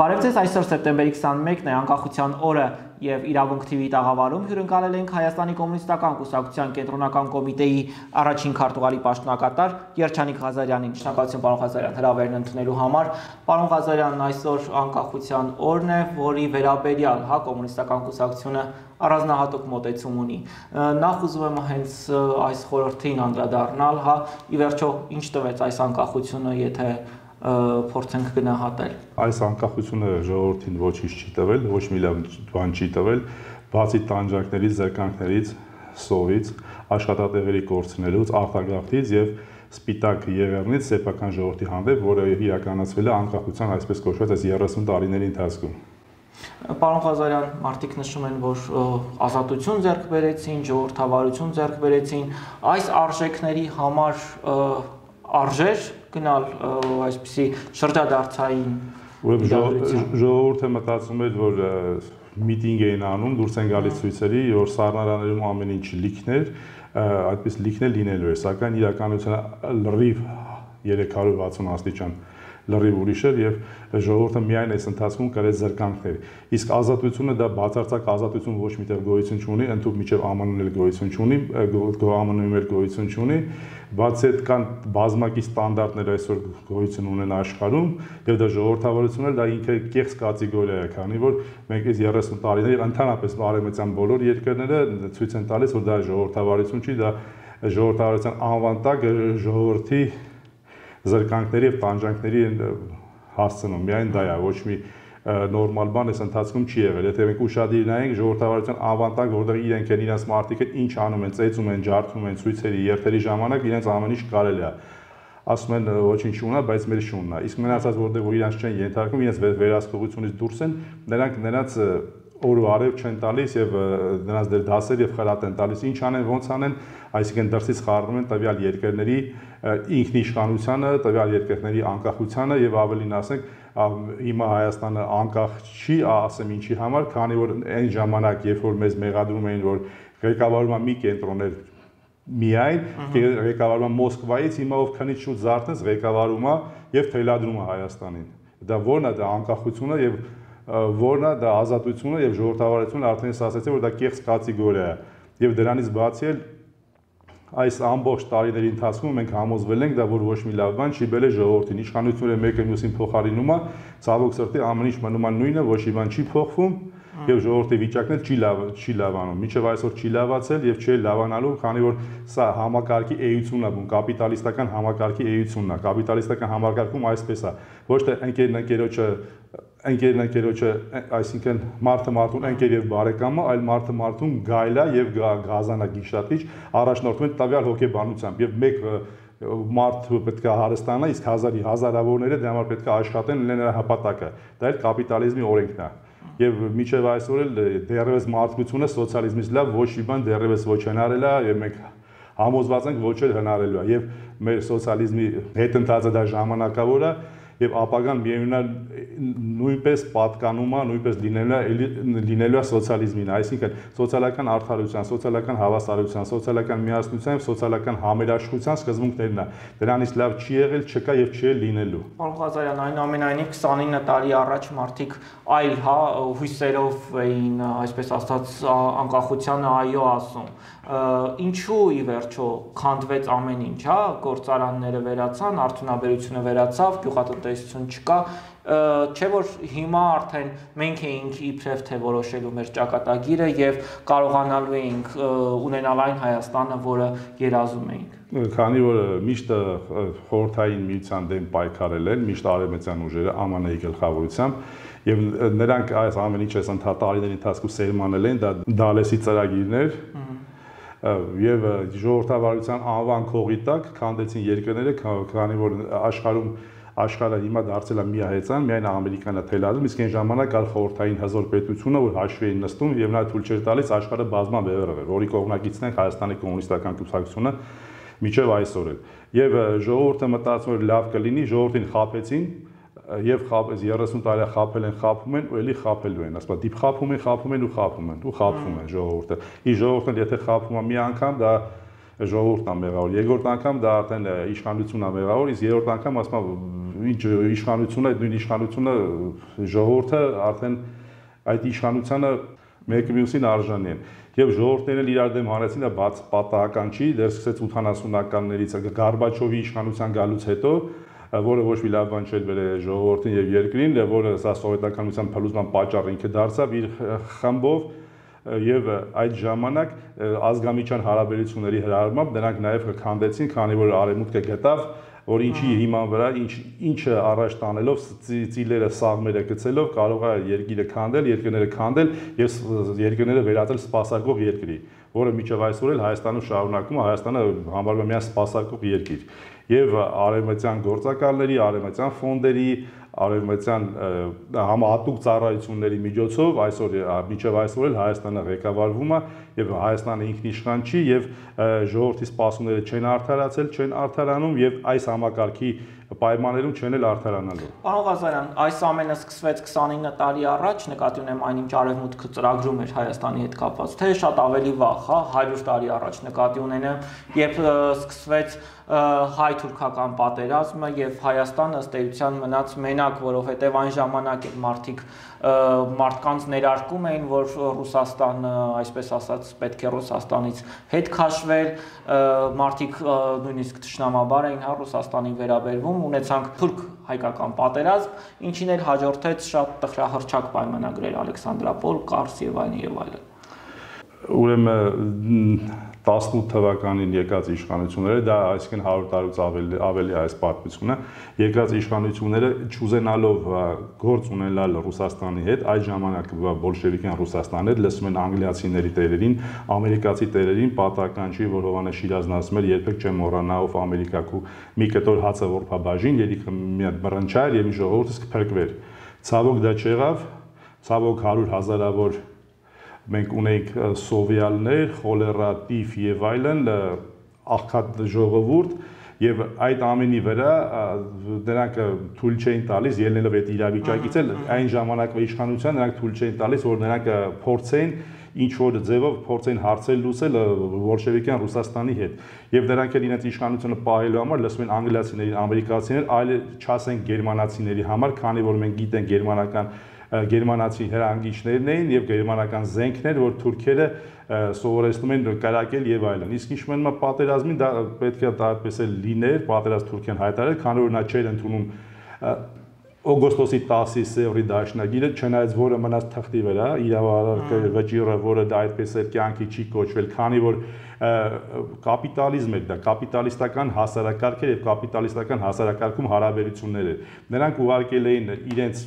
Բարև ձեզ, այսօր սեպտեմբերի 21-ն է անկախության օրը եւ Իրավունք TV տաղավարում հյուրընկալել ենք Հայաստանի կոմունիստական կուսակցության կենտրոնական կոմիտեի առաջին քարտուղարի պաշտոնակատար Երջանիկ Ղազարյանին։ Շնորհակալություն պարոն Ղազարյան հրավերն ընդունելու համար։ Պարոն Ղազարյան, այսօր անկախության օրն է, որի վերաբերյալ հա կոմունիստական կուսակցությունը առանձնահատուկ մոտեցում ունի։ Նախ ուզում եմ հենց այս խորհրդին անդրադառնալ, հա, ի վերջո ինչ տվեց այս անկախությունը, եթե փորձենք գնահատել։ Այս անկախությունը ժողովրդին ոչինչ չի տվել, ոչ մի լավ բան չի տվել, բացի տանջանքներից, զրկանքներից, սովից, աշխատատեղերի կորցնելուց, արտագաղթից եւ սպիտակ եղեռնից սեփական ժողովրդի հանդեպ, որը իրականացվել է անկախության այսպես կոչված այս 30 տարիների ընթացքում։ Պարոն Ղազարյան, մարդիկ նշում են, որ ազատություն ձեռք բերեցին, ժողովրդավարություն ձեռք բերեցին, այս արժեքների համար արժեր գնալ այսպիսի շրջադարձային Ուրեմն ժողովուրդը մտածում էր, որ միտինգ էին անում, դուրս են գալիս ցույցերի, որ սառնարաներում ամեն ինչ լիքներ, այդպես լիքներ լինելու էր, սակայն իրականությունը լրիվ 360 աստիճան լրիվ ուրիշ էր եւ ժողովուրդը միայն այս ընթացքում կրեց զրկանքներ։ Իսկ ազատությունը դա բացարձակ ազատություն ոչ միտեղ գոյություն չունի, ընդհանուր միջև ԱՄՆ-ն էլ գոյություն չունի, ԱՄՆ-ում էլ գոյություն չունի, բացի այդ կան բազմակի ստանդարտներ այսօր գոյություն ունեն աշխարհում եւ դա ժողովրդավարությունն էլ դա ինքը կեղծ կատեգորիա է, քանի որ մենք այս 30 տարիների ընդհանրապես արևմտյան բոլոր երկրները ցույց են տալիս, որ դա ժողովրդավարություն չի, դա ժողովրդավարության անվան տակ ժողովրդի զրկանքների եւ տանջանքների հասցնում։ Միայն դա է, ոչ մի նորմալ բան այս ընթացքում չի եղել։ Եթե մենք ուշադիր նայենք ժողովրդավարության ավանտակ, որտեղ իրենք են իրենց մարտիկը ինչ անում են, ծեծում են, ջարդում են ցույցերի, երթերի ժամանակ իրենց ամեն ինչ կարելի է ասում են ոչինչ չունա, բայց մեր շունն է։ Իսկ մնացած որտեղ որ իրանց չեն ենթարկում, իրենց վերահսկողությունից դուրս են, նրանք նրանց օր ու արև չեն տալիս եւ նրանց դեր դասեր եւ խրատ են տալիս ինչ անեն ոնց անեն այսինքն դրսից խառնում են տվյալ երկրների ինքնիշխանությանը տվյալ երկրների անկախությանը եւ ավելին ասենք հիմա Հայաստանը անկախ չի ասեմ ինչի համար քանի որ այն ժամանակ երբ որ մեզ մեղադրում էին որ ղեկավարումը մի կենտրոն էր միայն ղեկավարումը Մոսկվայից հիմա ով քնից շուտ զարթնես ղեկավարումը եւ թելադրումը Հայաստանին դա ո՞րն է դա անկախությունը եւ և որն է դա ազատությունը եւ ժողովրդավարությունը արդեն ես ասացի որ դա կեղծ կատեգորիա է եւ դրանից բացի էլ այս ամբողջ տարիների ընթացքում մենք համոզվել ենք դա որ ոչ մի լավ բան չի բերել ժողովրդին իշխանությունը մեկը մյուսին փոխարինում է ցավոք սրտի ամեն ինչ մնում է նույնը ոչ մի բան չի փոխվում եւ ժողովրդի վիճակն էլ չի լավ չի լավանում միջև այսօր չի լավացել եւ չի լավանալու քանի որ սա համակարգի էությունն է բուն կապիտալիստական համակարգի էությունն է կապիտալիստական համակարգում այսպես է ոչ թե ընկերն ընկերոջը ընկերն ընկերոջը, այսինքն մարդը մարդուն ընկեր եւ բարեկամը, այլ մարդը մարդուն գայլա եւ գազանա գիշատիչ առաջնորդում են տվյալ հոգեբանությամբ եւ մեկ մարդ պետք է հարստանա, իսկ հազարի հազարավորները դրա համար պետք է աշխատեն նրա հպատակը։ Դա էլ կապիտալիզմի օրենքն է։ Եվ միջև այսօր էլ դեռևս մարդկությունը սոցիալիզմից լավ ոչ մի բան դեռևս ոչ հնարել է եւ մենք համոզված ենք ոչ էլ հնարելու է եւ մեր սոցիալիզմի հետ ընթացը դա ժամանակավոր է եւ ապագան միևնույն նույնպես պատկանում է, նույնպես լինելու է լինելու է սոցիալիզմին, այսինքն սոցիալական արդարության, սոցիալական հավասարության, սոցիալական միասնության, սոցիալական համերաշխության սկզբունքներն է։ Դրանից լավ չի եղել, չկա եւ չի լինելու։ Պարոն Ղազարյան, այնուամենայնիվ 29 տարի առաջ մարդիկ այլ հա հույսերով էին, այսպես ասած, անկախությանը այո ասում ինչու ի վերջո քանդվեց ամեն ինչ, հա, գործարանները վերացան, արդյունաբերությունը վերացավ, գյուղատնտեսություն չկա, չէ որ հիմա արդեն մենք էինք իբրև թե որոշելու մեր ճակատագիրը եւ կարողանալու էինք ունենալ այն Հայաստանը, որը երազում էինք քանի որ միշտ խորթային միության դեմ պայքարել են, միշտ արևմտյան ուժերը ԱՄՆ-ի գլխավորությամբ եւ նրանք այս ամեն ինչը ընթացարիների ընթացքում սերմանել են, դա դալեսի ծրագիրներ, եւ ժողովրդավարության անվան քողի տակ քանդեցին երկրները, քանի որ աշխարհում աշխարհը հիմա դարձել է միահեծան, միայն Ամերիկան է թելադրում, իսկ այն ժամանակ կար խորհրդային հզոր պետությունը, որ հաշվի էին նստում եւ նա թույլ չէր տալիս աշխարհը բազմաբևեռ էր, որի կողմնակիցն են Հայաստանի կոմունիստական կուսակցությունը միջև այսօր էլ։ Եվ ժողովուրդը մտածում էր լավ կլինի, ժողովրդին խափեցին, եւ խափ 30 տարի խափել են, խափում են ու էլի խափելու են, ասpa դիփ խափում են, խափում են ու խափում են ու խափում են ժողովուրդը։ Ի ժողովուրդը եթե խափում է մի անգամ, դա ժողովուրդն է մեղավոր։ Երկրորդ անգամ դա արդեն իշխանությունն է մեղավոր, իսկ երրորդ անգամ ասում ինչ իշխանությունը, նույն իշխանությունը ժողովուրդը արդեն այդ իշխանությանը մեկը մյուսին արժանի են եւ ժողովուրդներն իրար դեմ հանեցին դա բաց պատահական չի դեռ սկսեց 80-ականներից Գարբաչովի իշխանության գալուց հետո որը ոչ մի լավ բան չէր բերել ժողովրդին եւ երկրին, որը սա սովետականության փլուզման պատճառ ինքը դարձավ իր խմբով եւ այդ ժամանակ ազգամիջյան հարաբերությունների հրահարմամբ նրանք նաեւ քանդեցին, քանի որ արևմուտքը գտավ որ ինչի հիման վրա ինչ ինչը առաջ տանելով ծիլերը սաղմերը գցելով կարող է երկիրը քանդել, երկրները քանդել եւ երկրները վերածել սպասարկող երկրի, որը միջև այսօր էլ Հայաստանում շարունակում է Հայաստանը համարվում է միայն սպասարկող երկիր եւ արևմտյան գործակալների, արևմտյան ֆոնդերի, արևմտյան համահատուկ ծառայությունների միջոցով այսօր միջև այսօր էլ Հայաստանը ղեկավարվում է եւ Հայաստանը ինքնիշխան չի եւ ժողովրդի սպասումները չեն արդարացել, չեն արդարանում եւ այս համակարգի պայմաններում չեն էլ արդարանալու։ Պարոն Ղազարյան, այս ամենը սկսվեց 29 տարի առաջ, նկատի ունեմ այն ինչ արևմուտքը ծրագրում էր Հայաստանի հետ կապված, թե շատ ավելի վաղ, հա, 100 տարի առաջ նկատի ունենեմ, երբ սկսվեց հայ-թուրքական պատերազմը եւ Հայաստանը ըստ էության մնաց մենակ, որովհետեւ այն ժամանակ այդ մարդիկ մարդկանց ներարկում էին, որ Ռուսաստանը, այսպես ասած, պետք է Ռուսաստանից հետ քաշվել, մարդիկ նույնիսկ ճշնամաբար էին հա Ռուսաստանին վերաբերվում, ունեցանք թուրք հայկական պատերազմ, ինչին էլ հաջորդեց շատ տխրահրճակ պայմանագրեր Ալեքսանդրապոլ, Կարս եւ այլն եւ այլն։ Ուրեմն 18 թվականին եկած իշխանությունները, դա այսինքն 100 տարուց ավելի ավելի այս պատմությունը, եկած իշխանությունները ճուզենալով գործ ունենալ Ռուսաստանի հետ, այդ ժամանակ բոլշևիկյան Ռուսաստանի հետ լսում են անգլիացիների տերերին, ամերիկացի տերերին, պատահական չի, որ Հովանես Շիրազն ասում էր, երբեք չեմ մոռանա ով ամերիկակու մի կտոր հացը որփաբաժին, երիքը մի հատ բռնչար եւ ժողովուրդը կփրկվեր։ Ցավոք դա չեղավ, ցավոք 100 հազարավոր մենք ունենք սովիալներ, խոլերա, տիֆ եւ այլն աղքատ ժողովուրդ եւ այդ ամենի վրա նրանք թույլ չէին տալիս ելնելով այդ իրավիճակից էլ այն ժամանակվա իշխանության նրանք թույլ չէին տալիս որ նրանք փորձեն ինչ որ ձևով փորձեն հարցել լուծել բոլշևիկյան Ռուսաստանի հետ եւ նրանք էլ իրենց իշխանությունը պահելու համար լսում են անգլիացիներին, ամերիկացիներ, այլ չասեն գերմանացիների համար, քանի որ մենք գիտենք գերմանական գերմանացի հրանգիչներն էին եւ գերմանական զենքներ, որ թուրքերը սովորեցնում են կարակել եւ այլն։ Իսկ ինչ մնում է պատերազմին, դա պետք է այդպես էլ լիներ, պատերազմ Թուրքիան հայտարարել, քանի որ նա չէր ընդունում օգոստոսի 10-ի Սևրի դաշնագիրը, չնայած որը մնաց թղթի վրա, իրավարարքը վճիրը, որը դա այդպես էլ կյանքի չի կոչվել, քանի որ կապիտալիզմ էր դա, կապիտալիստական հասարակարգ էր եւ կապիտալիստական հասարակարգում հարաբերություններ էր։ Նրանք ուղարկել էին իրենց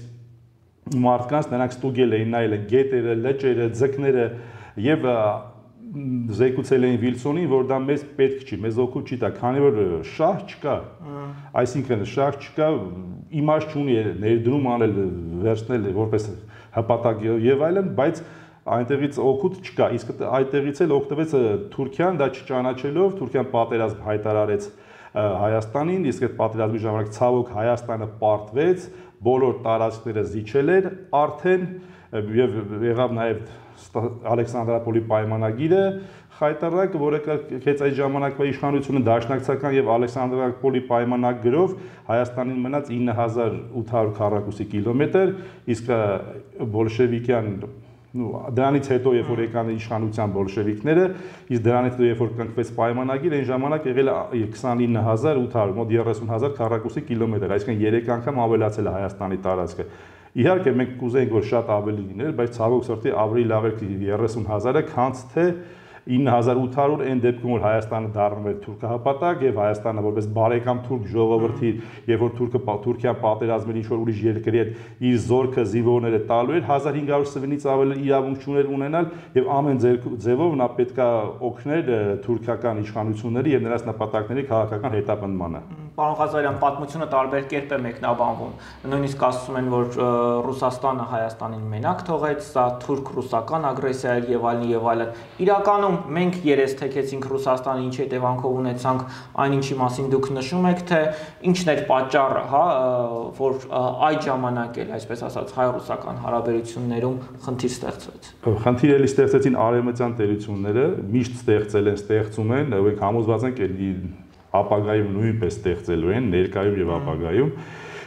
մարդկանց նրանք ստուգել էին նայել գետերը, լճերը, ձկները եւ զեկուցել էին Վիլսոնին, որ դա մեզ պետք չի, մեզ օգուտ չի տա, քանի որ շահ չկա։ Այսինքն շահ չկա, իմաստ չունի ներդրում անել, վերցնել որպես հպատակ եւ այլն, բայց այնտեղից օգուտ չկա։ Իսկ այդտեղից էլ օգտվեց Թուրքիան, դա չճանաչելով, Թուրքիան պատերազմ հայտարարեց Հայաստանին, իսկ այդ պատերազմի ժամանակ ցավոք Հայաստանը պարտվեց, բոլոր տարածքները զիջել էր արդեն եւ եղավ նաեւ Ալեքսանդրապոլի պայմանագիրը խայտարակ, որը կեց այդ ժամանակվա իշխանությունը դաշնակցական եւ Ալեքսանդրապոլի պայմանագրով Հայաստանին մնաց 9800 քառակուսի կիլոմետր, իսկ բոլշևիկյան նու դրանից հետո երբ որ եկան իշխանության բոլշևիկները, իսկ դրանից հետո երբ որ կնքվեց պայմանագիր, այն ժամանակ եղել է 29800, մոտ 30000 քառակուսի կիլոմետր, այսինքն 3 անգամ ավելացել է Հայաստանի տարածքը։ Իհարկե մենք կուզենք որ շատ ավելի լիներ, բայց ցավոք սրտի ավելի լավ է 30000-ը, քան թե 9800 այն դեպքում որ Հայաստանը դառնում էր թուրքահապատակ եւ Հայաստանը որպես բարեկամ թուրք ժողովրդի եւ որ թուրքը Թուրքիան պատերազմել ինչ որ ուրիշ երկրի հետ իր զորքը զինվորները տալու էր 1500-ից ավել իրավունք չուներ ունենալ եւ ամեն ձևով նա պետքա օգներ թուրքական իշխանությունների եւ նրանց նպատակների քաղաքական հետապնդմանը Պարոն Ղազարյան, պատմությունը տարբեր կերպ է մեկնաբանվում։ Նույնիսկ ասում են, որ Ռուսաստանը Հայաստանին մենակ թողեց, սա թուրք-ռուսական ագրեսիա էր եւ այլն եւ այլն։ Իրականում մենք երես թեքեցինք Ռուսաստանը, ինչ հետևանքով ունեցանք այն ինչի մասին դուք նշում եք, թե ինչն էր պատճառը, հա, որ այդ ժամանակ էլ, այսպես ասած, հայ-ռուսական հարաբերություններում խնդիր ստեղծվեց։ Խնդիր էլի ստեղծեցին արևմտյան տերությունները, միշտ ստեղծել են, ստեղծում են, մենք համոզված ենք ապագայում նույնպես ստեղծելու են, ներկայում եւ ապագայում։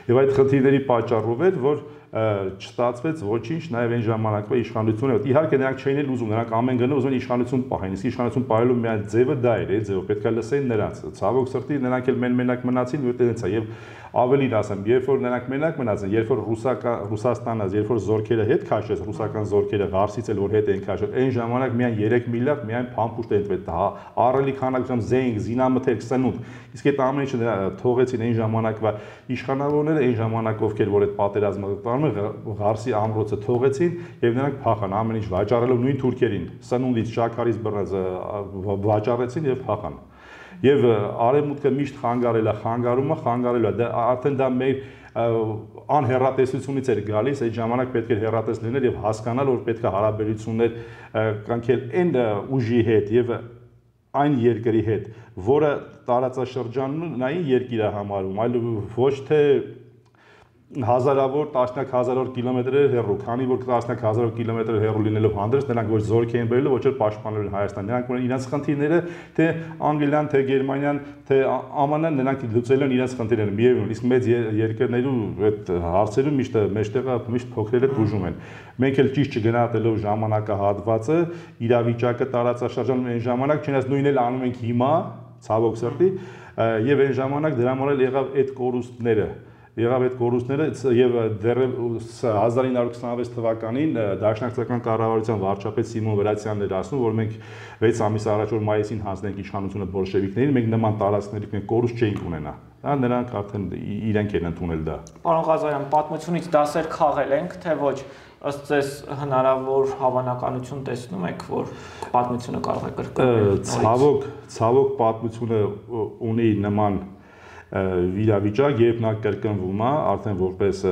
Եվ այդ խնդիրների պատճառով էր, որ չստացվեց ոչինչ նաև այն ժամանակվա իշխանությունը։ Իհարկե նրանք չէին էլ ուզում, նրանք ամեն գնով ուզում են իշխանություն պահեն, իսկ իշխանություն պահելու միայն ձևը դա էր, ඒ ձևով պետք է լսեն նրանց։ Ցավոք սրտի նրանք էլ մեն-մենակ մնացին, որտեղ դենցա եւ ավելին ասեմ, երբ որ նրանք մենակ մնացին, երբ որ ռուսական Ռուսաստանը, երբ որ զորքերը հետ քաշեց, ռուսական զորքերը Ղարսից էլ որ հետ են քաշել, այն ժամանակ միայն 3 միլիարդ միայն փամփուշտ են պետք հա առելի քանակությամբ զենք, զինամթերք, սնունդ։ Իսկ այդ ամեն ինչը թողեցին այն ժամանակվա իշխանավորները, այն ժամանակ ովքեր որ այդ պատերազմը տանում են, Ղարսի ամրոցը թողեցին եւ նրանք փախան ամեն ինչ վաճառելով նույն թուրքերին, սնունդից, շաքարից բռնած վաճառեցին եւ փախան եւ արևմուտքը միշտ խանգարել է, խանգարում է, խանգարել է։ Դա արդեն դա մեր անհերատեսությունից էր գալիս, այդ ժամանակ պետք էր հերատես լինել եւ հասկանալ, որ պետք է հարաբերություններ կանքել այն ուժի հետ եւ այն երկրի հետ, որը տարածաշրջանային երկիր է համարում, այլ ոչ թե հազարավոր, տասնյակ հազարավոր կիլոմետրեր հեռու, քանի որ տասնյակ հազարավոր կիլոմետր հեռու լինելով հանդերձ նրանք ոչ զորք էին բերել, ոչ էլ պաշտպանել Հայաստան։ Նրանք ունեն իրենց խնդիրները, թե Անգլիան, թե Գերմանիան, թե ԱՄՆ-ն նրանք լուծել են իրենց խնդիրները։ Միևնույն, իսկ մեծ երկրներում այդ հարցերում միշտ մեջտեղը միշտ փոքրերը բուժում են։ Մենք էլ ճիշտ չգնահատելով ժամանակահատվածը, իրավիճակը տարածաշրջանում այն ժամանակ, չնայած նույնն էլ անում ենք հիմա, ցավոք սրտի, եւ այն ժամանակ դրա էլ եղավ այդ կորուստները եղավ այդ կորուստները եւ դեռ 1926 թվականին Դաշնակցական կառավարության վարչապետ Սիմոն Վրացյանն էր ասում, որ մենք 6 ամիս առաջ որ մայիսին հանձնենք իշխանությունը բոլշևիկներին, մենք նման տարածքների մենք կորուստ չէինք ունենա։ Դա նրանք արդեն իրենք են ընդունել դա։ Պարոն Ղազարյան, պատմությունից դասեր խաղել ենք, թե ոչ ըստ ձեզ հնարավոր հավանականություն տեսնում եք, որ պատմությունը կարող է կրկնվել։ Ցավոք, ցավոք պատմությունը ունի նման վիրավիճակ, երբ նա կրկնվում է արդեն որպես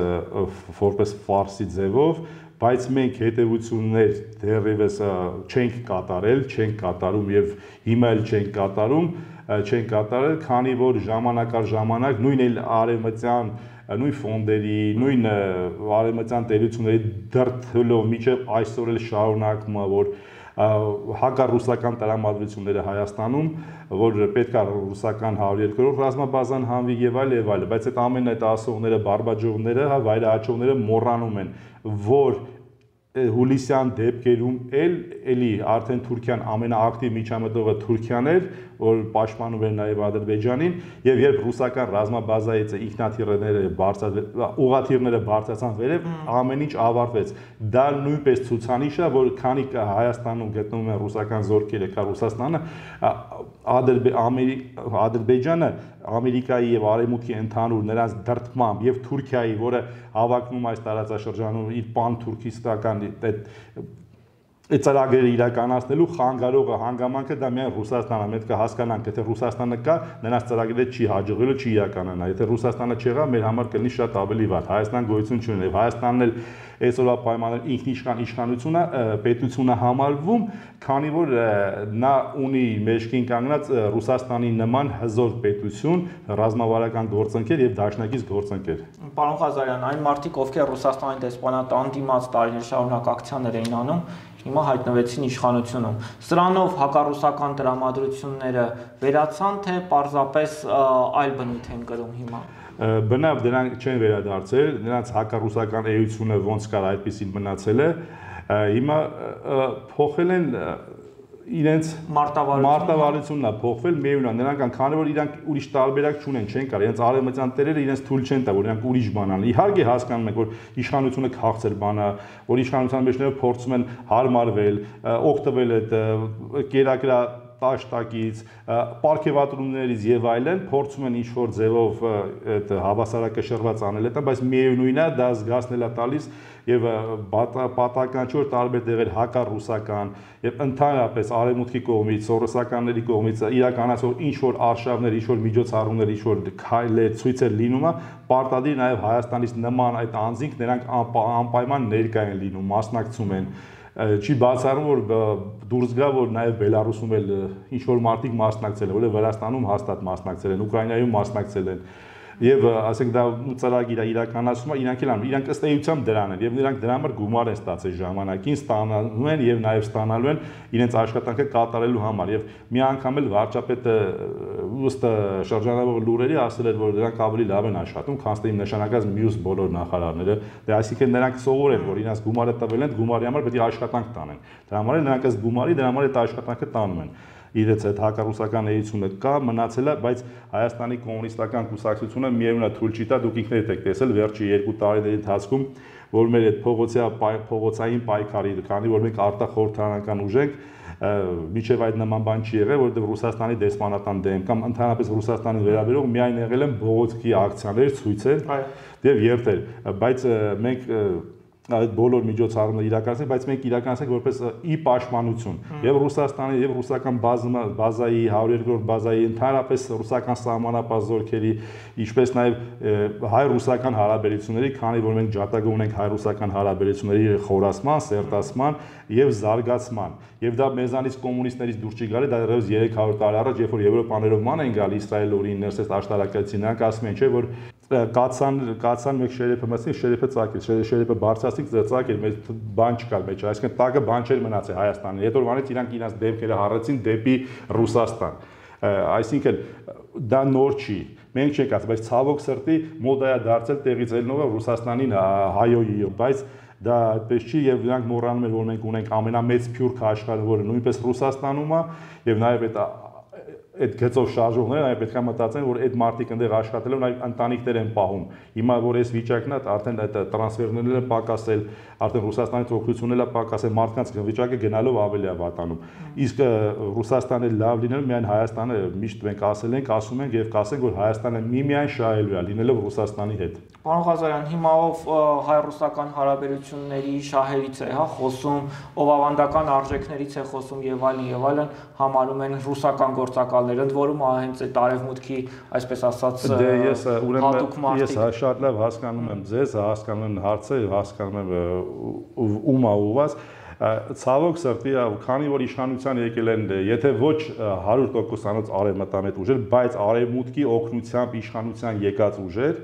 որպես ֆարսի ձևով, բայց մենք հետևություններ դեռևս չենք կատարել, չենք կատարում եւ հիմա էլ չենք կատարում, չենք կատարել, քանի որ ժամանակ առ ժամանակ նույն էլ արևմտյան նույն ֆոնդերի, նույն արևմտյան տերությունների դրթելով միջև այսօր էլ շարունակում է, որ հակառուսական տրամադրությունները Հայաստանում, որ պետք է ռուսական 102-րդ ռազմաբազան հանվի եւ այլ եւ այլ, բայց այդ ամեն այդ ասողները, բարբաջողները, հա վայրահաճողները մոռանում են, որ հուլիսյան դեպքերում էլ էլի արդեն Թուրքիան ամենաակտիվ միջամտողը Թուրքիան էր, որ պաշտպանում էր նաև Ադրբեջանին, եւ երբ ռուսական ռազմաբազայից ինքնաթիռները բարձր ուղաթիռները բարձրացան վերև, ամեն ինչ ավարտվեց։ Դա նույնպես ցուցանիշ է, որ քանի Հայաստանում գտնվում են ռուսական զորքերը, կա Ռուսաստանը, Ադրբեջանը Ամերիկայի եւ Արևմուտքի ընդհանուր նրանց դրդմամբ եւ Թուրքիայի, որը հավակնում այս տարածաշրջանում իր պան-թուրքիստական այդ այդ ծրագրերը իրականացնելու խանգարողը հանգամանքը դա միայն Ռուսաստանն է։ Մենք կհասկանանք, եթե Ռուսաստանը կա, նրանց ծրագրերը չի հաջողելու, չի իրականանա։ Եթե Ռուսաստանը չեղա, մեր համար կլինի շատ ավելի վատ։ Հայաստան գոյություն չունի։ Հայաստանն էլ այսօրվա պայմաններ ինքնիշխան իշխանությունը պետությունը համալվում, քանի որ նա ունի մեջքին կանգնած Ռուսաստանի նման հզոր պետություն, ռազմավարական գործընկեր եւ դաշնակից գործընկեր։ Պարոն Ղազարյան, այն մարդիկ, ովքեր Ռուսաստանի դեսպանատան դիմաց տարիներ շարունակ ակցիաներ էին անում, հիմա հայտնվեցին իշխանությունում։ Սրանով հակառուսական տրամադրությունները վերացան, թե պարզապես այլ բնույթ են կրում հիմա բնավ դրանք չեն վերադարձել, նրանց հակառուսական էությունը ոնց կար այդպեսին մնացել է։ Հիմա փոխել են իրենց մարտավարությունն է փոխվել միևնույն է նրանք քանի որ իրանք ուրիշ տարբերակ չունեն չեն կարող իրենց արևմտյան տերերը իրենց թույլ չեն տա որ իրանք ուրիշ բան անեն իհարկե հասկանում եք որ իշխանությունը քաղցր բան է որ իշխանության մեջները փորձում են հարմարվել օգտվել այդ կերակրա տաշտակից, պարգևատրումներից եւ այլն փորձում են ինչ-որ ձևով այդ հավասարակշռված անել դա, բայց միևնույնն է դա զգացնել է տալիս եւ պատական չոր տարբեր տեղեր հակառուսական եւ ընդհանրապես արևմուտքի կողմից, սորոսականների կողմից իրականացող ինչ որ արշավներ, ինչ որ միջոցառումներ, ինչ որ քայլեր, ցույցեր լինում է, պարտադիր նաեւ Հայաստանից նման այդ անձինք նրանք անպայման ներկա են լինում, մասնակցում են չի բացառում որ դուրս գա որ նաև Բելարուսում էլ ինչ որ մարդիկ մասնակցել են, որը Վրաստանում հաստատ մասնակցել են, Ուկրաինայում մասնակցել են, եւ ասենք դա ծրագիր է իրականացում է իրանք էլ անում իրանք ըստ էության դրան են եւ նրանք դրա համար գումար են ստացել ժամանակին ստանալու են եւ նաեւ ստանալու են իրենց աշխատանքը կատարելու համար եւ մի անգամ էլ վարչապետը ըստ շրջանավող լուրերի ասել էր որ նրանք ավելի լավ են աշխատում քան ստեին նշանակած մյուս բոլոր նախարարները դե այսինքն նրանք սովոր են որ իրենց գումարը տվել են գումարի համար պետք է աշխատանք տանեն դրա համար նրանք ըստ գումարի դրա համար այդ աշխատանքը տանում են իրենց այդ հակառուսական էությունը կա, մնացել է, բայց Հայաստանի կոմունիստական կուսակցությունը միևնույն է թույլ չի տա, դուք ինքներդ եք տեսել վերջի 2 տարիների ընթացքում, որ մեր այդ փողոցյա փողոցային պայքարի, քանի որ մենք արտախորհրդարանական ուժ ենք, միջև այդ նման բան չի եղել, որովհետև Ռուսաստանի դեսպանատան դեմ կամ ընդհանրապես Ռուսաստանի վերաբերող միայն եղել են բողոքի ակցիաներ, ցույցեր եւ երթեր, բայց մենք այդ բոլոր միջոցառումները իրականացնենք, բայց մենք իրականացնենք որպես ի պաշտպանություն եւ Ռուսաստանի եւ ռուսական բազա բազայի 102-րդ բազայի ընդհանրապես ռուսական սահմանապահ զորքերի, ինչպես նաեւ հայ-ռուսական հարաբերությունների, քանի որ մենք ջատագ ունենք հայ-ռուսական հարաբերությունների խորացման, սերտացման եւ զարգացման։ Եվ դա մեզանից կոմունիստներից դուրս չի գալի, դա դեռևս 300 տարի առաջ, երբ որ Եվրոպաներով ման են գալի Իսրայել օրին ներսես աշտարակացին, նրանք ասում են, չէ, որ կացան կացան մեկ շերեփը մսին շերեփը ծակեց շերեփը բարձրացիկ ծակեր մեծ բան չկար մեջ այսինքն տակը բան չէր մնացել Հայաստանի հետո որից իրանք իրենց դեմքերը հառեցին դեպի Ռուսաստան այսինքն դա նոր չի մենք չենք ասում բայց ցավոք սրտի մոդայա դարձել տեղից ելնողը Ռուսաստանին հայոյի բայց դա այդպես չի եւ նրանք մոռանում են որ մենք ունենք ամենամեծ փյուրքը աշխարհում որը նույնպես Ռուսաստանում է եւ նաեւ այդ այդ գծով շարժողները նաև պետք է մտածեն, որ այդ մարտիկ այնտեղ աշխատելով նաև ընտանիքներ են պահում։ Հիմա որ այս վիճակն է, արդեն այդ տրանսֆերներն են պակասել, արդեն Ռուսաստանից օգնությունն է պակասել, մարդկանց վիճակը գնալով ավելի է վատանում։ Իսկ Ռուսաստանը լավ լինել միայն Հայաստանը միշտ մենք ասել ենք, ասում ենք եւ կասենք, որ Հայաստանը միմիայն շահելու է լինելով Ռուսաստանի հետ։ Պարոն Ղազարյան, հիմա ով հայ-ռուսական հարաբերությունների շահերից է, հա, խոսում, ով ավանդական արժեքներից է խոսում եւ այլն եւ այլն, համարում են ռուսական գործակալ տալներ, ընդ որում հենց այդ արևմուտքի, այսպես ասած, դե ես ուրեմն ես շատ լավ հասկանում եմ ձեզ, հասկանում եմ հարցը, հասկանում եմ ում է ուված ցավոք սրտի, քանի որ իշխանության եկել են, եթե ոչ 100%-անոց արևմտամետ ուժեր, բայց արևմուտքի օգնությամբ իշխանության եկած ուժեր,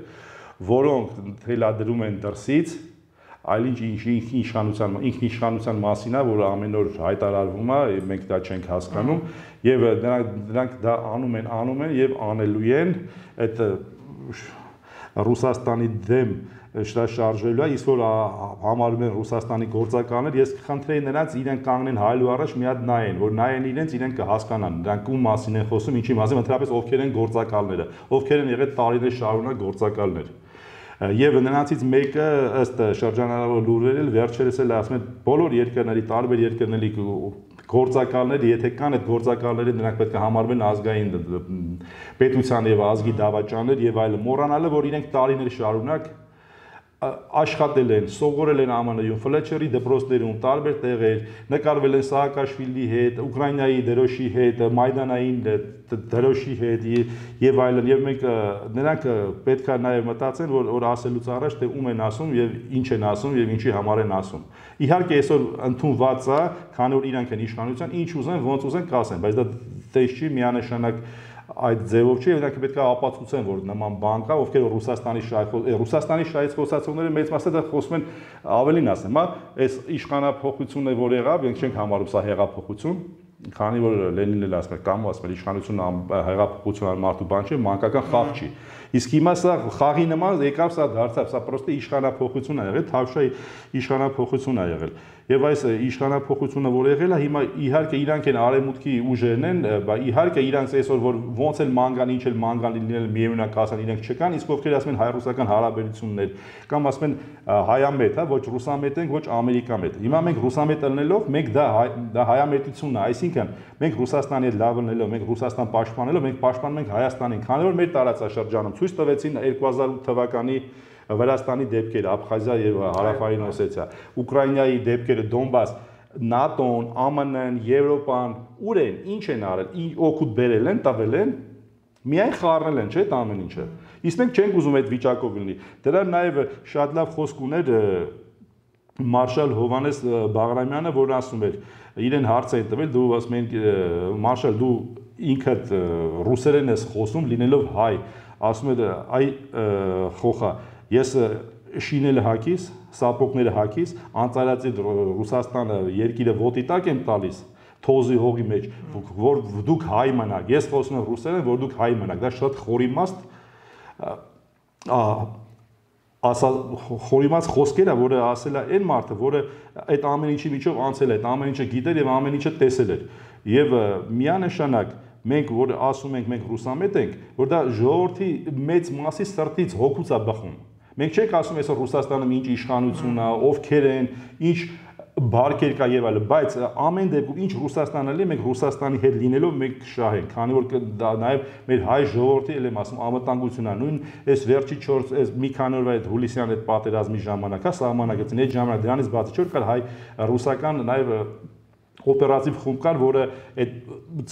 որոնք թելադրում են դրսից, այլ ինչ ինչ իշխանության ինքնիշխանության մասին է, որը ամեն օր հայտարարվում է, մենք դա չենք հասկանում, եւ նրանք նրանք դա անում են, անում են եւ անելու են այդ Ռուսաստանի դեմ շտա շարժվելու է, իսկ որ համարում են Ռուսաստանի գործականներ, ես կխնդրեի նրանց իրենք կանգնեն հայլու առաջ մի հատ նայեն, որ նայեն իրենց, իրենք կհասկանան, նրանք ում մասին են խոսում, ինչի մասին, ընդհանրապես ովքեր են գործակալները, ովքեր են եղել տարիներ շարունակ գործակալներ եւ նրանցից մեկը ըստ շրջանառավոր լուրերի վերջերս էլ ասում են բոլոր երկրների տարբեր երկրների գործակալներ, եթե կան այդ գործակալները, նրանք պետք է համարվեն ազգային պետության եւ ազգի դավաճաններ եւ այլն, մոռանալը, որ իրենք տարիներ շարունակ աշխատել են, սովորել են ԱՄՆ-ում, Ֆլեչերի դպրոցներում, տարբեր տեղեր, նկարվել են Սահակաշվիլի հետ, Ուկրաինայի դերոշի հետ, Մայդանային դերոշի հետ եւ այլն, եւ մենք նրանք պետք է նաեւ մտածեն, որ որ ասելուց առաջ թե ում են ասում եւ ինչ են ասում եւ ինչի համար են ասում։ Իհարկե այսօր ընդունված է, քանի որ իրանք են իշխանության, ինչ ուզեն, ոնց ուզեն կասեն, բայց դա տես չի միանշանակ այդ ձևով չի, իրանք պետք է ապացուցեն, որ նման բան կա, ովքեր Ռուսաստանի շահ Ռուսաստանի շահից խոսացողները մեծ մասը դա խոսում են ավելին ասեմ, հա, այս իշխանապողությունն է, որ եղավ, մենք չենք համարում սա հեղափոխություն, քանի որ Լենինն էլ ասում է կամ ասում է իշխանությունը հեղափոխություն մարդու բան չէ, մանկական խաղ չի։ Իսկ հիմա սա խաղի նման եկավ սա դարձավ, սա պրոստը իշխանապողություն ա եղել, Թավշայի իշխանապողություն ա եղել եւ այս իշխանապողությունը որ եղել է հիմա իհարկե իրանք են արեմուտքի ուժերն են բա իհարկե իրանք այսօր որ ոնց էլ մանգան ինչ էլ մանգան լինել միևնույն ասան իրենք չկան իսկ ովքեր ասում են հայ-ռուսական հարաբերություններ կամ ասում են հայամետ հա ոչ ռուսամետ ենք ոչ ամերիկամետ հիմա մենք ռուսամետ ելնելով մենք դա դա հայամետությունն է այսինքն մենք ռուսաստանի հետ լավ ելնելով մենք ռուսաստան պաշտպանելով մենք պաշտպանում ենք հայաստանին քանի որ մեր տարածաշրջանում ցույց տվեցին 2008 թվականի Վրաստանի դեպքերը, Աբխազիա եւ Հարավային Օսեթիա, Ուկրաինայի դեպքերը, Դոնբաս, ՆԱՏՕ-ն, ԱՄՆ-ն, Եվրոպան ուր են, ինչ են արել, օգուտ բերել են, տվել են, միայն խառնել են, չէ՞, դա ամեն ինչը։ Իսկ մենք չենք ուզում այդ վիճակով լինի։ Դրա նաև շատ լավ խոսք ուներ Մարշալ Հովանես Բաղրամյանը, որ ասում էր, իրեն հարց էին տվել, դու ասում են Մարշալ դու ինքդ ռուսերեն ես խոսում լինելով հայ, ասում էր այ խոխա Ես շիները հակիս, սապոկները հակիս, անցարածի Ռուսաստանը երկիրը ոտի տակ եմ տալիս թոզի հողի մեջ, որ դուք հայ մնաք։ Ես խոսում եմ ռուսերեն, որ դուք հայ մնաք։ Դա շատ խորիմաստ ասա խորիմաց խոսքեր է, որը ասել է այն մարդը, որը այդ ամեն ինչի միջով անցել է, այդ ամեն ինչը գիտեր եւ ամեն ինչը տեսել էր։ Եվ միանշանակ մենք որ ասում ենք մենք ռուսամետ ենք, որ դա ժողովրդի մեծ մասի սրտից հոգուց է բխում։ Մենք չենք ասում այսօր Ռուսաստանում ինչ իշխանություն է, ովքեր են, ինչ բարգեր կա եւ այլն, բայց ամեն դեպքում ինչ Ռուսաստանն էլի մենք Ռուսաստանի հետ լինելով մենք շահենք, քանի որ դա նաեւ մեր հայ ժողովրդի էլ եմ ասում անվտանգությունն է, նույն այս վերջի 4 այս մի քանի օրվա այդ հուլիսյան այդ պատերազմի ժամանակ, հա սահմանակեցին այդ ժամանակ դրանից բացի չոր կար հայ ռուսական նաեւ օպերատիվ խումբ կար, որը այդ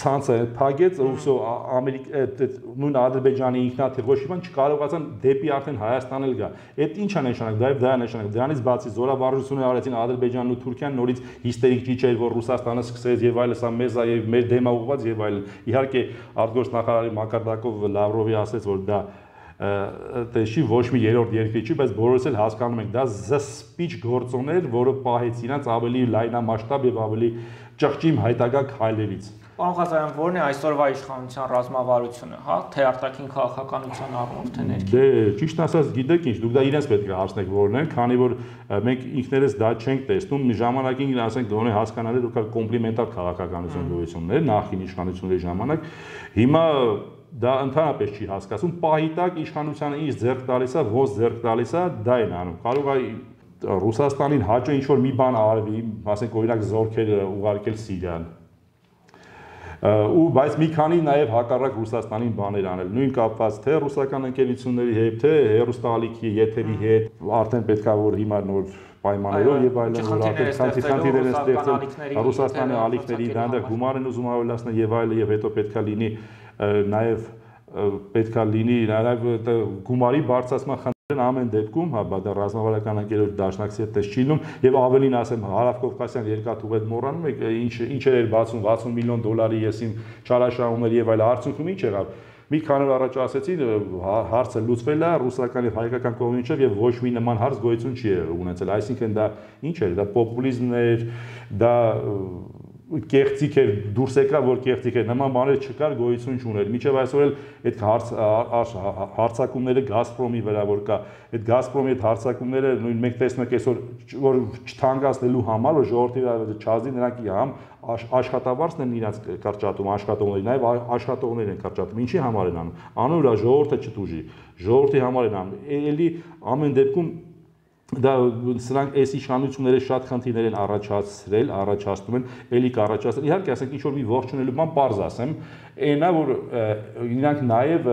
ցանցը փակեց, ուսո Ամերիկ այդ նույն Ադրբեջանի ինքնաթիռ ոչ իման չկարողացան դեպի արդեն Հայաստան էլ գա։ Այդ ի՞նչ է նշանակում, դա դա է նշանակում։ Դրանից բացի զորավարժությունները արեցին Ադրբեջանն ու Թուրքիան նորից հիստերիկ ճիչ էր, որ Ռուսաստանը սկսեց եւ այլն, սա մեզ է եւ մեր դեմա ուղված եւ այլն։ Իհարկե արտգործ նախարարի մակարդակով Լավրովի ասեց, որ դա տեսի ոչ մի երրորդ երկրի չի, բայց բոլորս էլ հասկանում ենք, դա զսպիչ գործոներ, որը պահեց իրանց ավելի լայնամասշտաբ եւ ավելի ճղճիմ հայտագա քայլերից։ Պարոն Ղազարյան, ո՞րն է այսօրվա իշխանության ռազմավարությունը, հա, թե արտաքին քաղաքականության առումով, թե ներքին։ Դե, ճիշտ ասած, գիտեք ինչ, դուք դա իրենց պետք է հարցնեք ո՞րն են, քանի որ մենք ինքներս դա չենք տեսնում, մի ժամանակին ասենք գոնե հասկանալի դուք կոմպլիմենտար քաղաքականություն գոյություններ նախին իշխանությունների ժամանակ։ Հիմա դա ընդհանրապես չի հասկացում պահի տակ իշխանությանը ինչ ձեռք տալիս է, ոնց ձեռք տալիս է, դա են անում։ Կարող է Ռուսաստանին հաճո ինչ որ մի բան արվի, ասենք օրինակ զորքեր ուղարկել Սիրիան, ու բայց մի քանի նաև հակառակ Ռուսաստանին բաներ անել։ Նույն կապված թե ռուսական ընկերությունների հետ, թե հերոստալիքի եթերի հետ, արդեն պետքա որ հիմա նոր պայմաններով եւ այլն քանթի քանթիներ են ստեղծել Ռուսաստանի ալիքների դանդաղ գումար են ուզում ավելացնել եւ այլն եւ հետո պետքա լինի նաև պետքա լինի նաև գումարի բարձրացման խնդրեն ամեն դեպքում, հա, բայց ռազմավարական ընկերոջ դաշնակցի հետ չի լինում եւ ավելին ասեմ Հարավկովկասյան երկաթուղ հետ մոռանում եք ինչ ինչեր էր բացում 60 միլիոն դոլարի ես իմ չարաշահումներ եւ այլ արդյունքում ինչ եղավ մի քանի օր առաջ ասեցի հա, հարցը լուծվել է ռուսական եւ հայկական կողմի միջեւ եւ ոչ մի նման հարց գոյություն չի ունեցել այսինքն դա ինչ էր դա պոպուլիզմն էր դա կեղծիք էր դուրս եկա որ կեղծիք էր նման բաներ չկար գոյություն չուներ միջև այսօր էլ այդ հարց հարցակումները Գազպրոմի վրա որ կա այդ Գազպրոմի այդ հարցակումները նույն մենք տեսնում ենք այսօր որ չթանկացնելու համար որ ժողովրդի չազդի նրանք համ աշխատավարձն են իրաց կարճատում աշխատողների նաև աշխատողներ են կարճատում ինչի համար են անում անում վրա ժողովուրդը չտուժի ժողովրդի համար են անում էլի ամեն դեպքում դա սրանք այս իշխանությունները շատ խնդիրներ են առաջացրել, առաջացնում են, ելի կառաջացնել։ Իհարկե, ասենք ինչ որ մի ողջունելու բան པարզ ասեմ, այնա որ իրանք նաև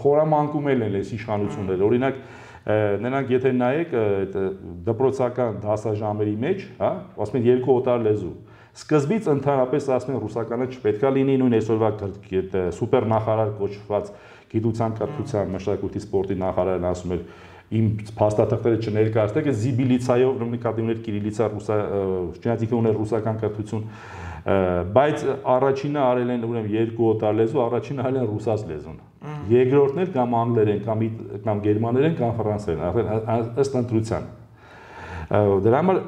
խորամանկում են այս իշխանությունները։ Օրինակ, նրանք եթե նայեք այդ դպրոցական դասաժամերի մեջ, հա, ասում են երկու օտար լեզու։ Սկզբից ընդհանրապես ասում են ռուսականը չպետքա լինի նույն այսօրվա սուպեր նախարար կոչված գիտության, կրթության, մշակույթի, սպորտի նախարարն ասում էր իմ փաստաթղթերը չներկայացնեք, է զիբիլիցայով նկատիվներ կիրիլիցա ռուսա չնայած ուներ ռուսական կրթություն, բայց առաջինը արել են ուրեմն երկու օտար լեզու, առաջինը արել են ռուսաց լեզուն։ Երկրորդներ կամ անգլերեն կամ կամ գերմաներեն կամ ֆրանսերեն, ըստ ընտրության։ Դրա համար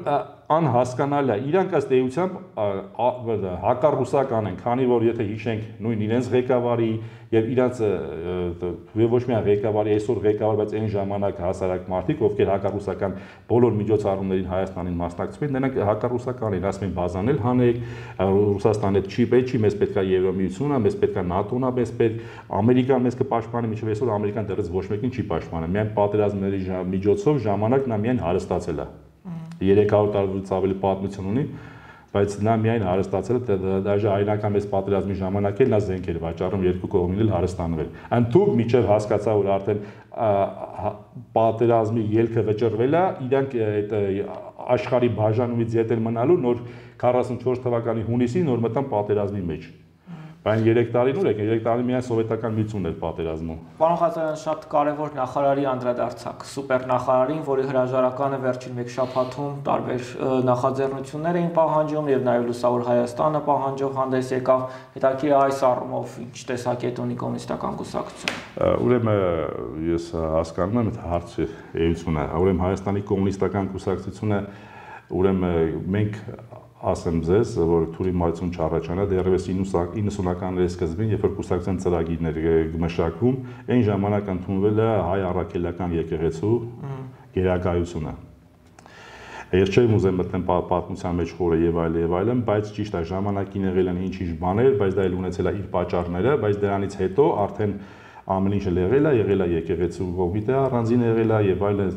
անհասկանալի է։ Իրանք ըստ էությամբ հակառուսական են, քանի որ եթե հիշենք նույն իրենց ղեկավարի եւ իրանց ոչ միայն ղեկավարի, այսօր ղեկավար, բայց այն ժամանակ հասարակ մարդիկ, ովքեր հակառուսական բոլոր միջոցառումներին Հայաստանին մասնակցում են, նրանք հակառուսական են, ասում են բազանել հանեք, Ռուսաստանը չի պետք, չի մեզ պետքա Եվրոմիությունը, մեզ պետքա ՆԱՏՕ-ն, մեզ պետք Ամերիկան մեզ կպաշտպանի, միջև այսօր Ամերիկան դեռս ոչ մեկին չի պաշտպանում։ Միայն պատերազմների միջոցով ժամանակն է միայն հարստացել է։ 300 տարուց ավելի պատմություն ունի, բայց նա միայն հարստացել է դաժե հայնական մեծ պատերազմի ժամանակ էլ նա զենքեր վաճառում երկու կողմին էլ հարստանվել։ Անթուք միջև հասկացա որ արդեն պատերազմի ելքը վճռվել է, իրանք այդ աշխարհի բաժանումից յետել մնալու նոր 44 թվականի հունիսին նոր մտան պատերազմի մեջ։ Բայց 3 տարին ուր եք, 3 տարի միայն սովետական միությունն էր պատերազմում։ Պարոն Ղազարյան, շատ կարևոր նախարարի անդրադարձակ, սուպեր նախարարին, որի հրաժարականը վերջին մեկ շաբաթում տարբեր նախաձեռնություններ էին պահանջում եւ նաեւ լուսավոր Հայաստանը պահանջով հանդես եկավ։ Հետաքրիր այս առումով ինչ տեսակետ ունի կոմունիստական կուսակցությունը։ Ուրեմն ես հասկանում եմ այդ հարցի էությունը։ Ուրեմն Հայաստանի կոմունիստական կուսակցությունը ուրեմն մենք ասեմ ձեզ, որ թուրի մայցուն չառաջանա դեռևս 90-ականների սկզբին, երբ որ կուսակցության ծրագիրներ մշակվում, այն ժամանակ ընդունվել է հայ առաքելական եկեղեցու գերակայությունը։ Ես չեմ ուզում մտնել պատմության մեջ խորը եւ այլ եւ այլն, բայց ճիշտ է ժամանակին եղել են ինչ-ինչ բաներ, բայց դա էլ ունեցել է իր պատճառները, բայց դրանից հետո արդեն ամեն ինչը եղել է, եղել է եկեղեցու կողմից առանձին եղել է եւ այլն,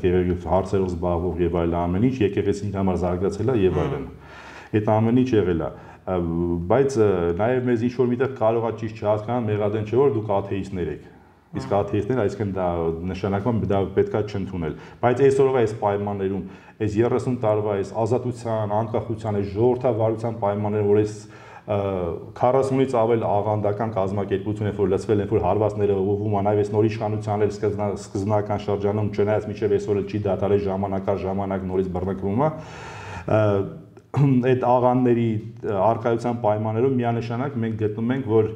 հարցերով զբաղվող եւ այլ ամեն ինչ եկեղեցին համար զարգացել է եւ այլն։ Ա, այդ ամեն ինչ եղել է բայց նաև մեզ ինչ որ միտեղ կարողա ճիշտ չհասկանան մեղադեն չէ որ դուք աթեիստներ եք իսկ աթեիստներ այսինքն դա նշանակում դա պետքա չընդունել բայց այսօրվա այս պայմաններում այս 30 տարվա այս ազատության անկախության այս ժողովրդավարության պայմանները որ այս 40-ից ավել աղանդական կազմակերպություն են որ լծվել են որ հարվածները ուղղվում են այլ նոր իշխանության էլ սկզբնական շրջանում չնայած միջև այսօր չի դատարել ժամանակար ժամանակ նորից բռնկվում է այդ աղանների արկայության պայմաններում միանշանակ մենք գտնում ենք, որ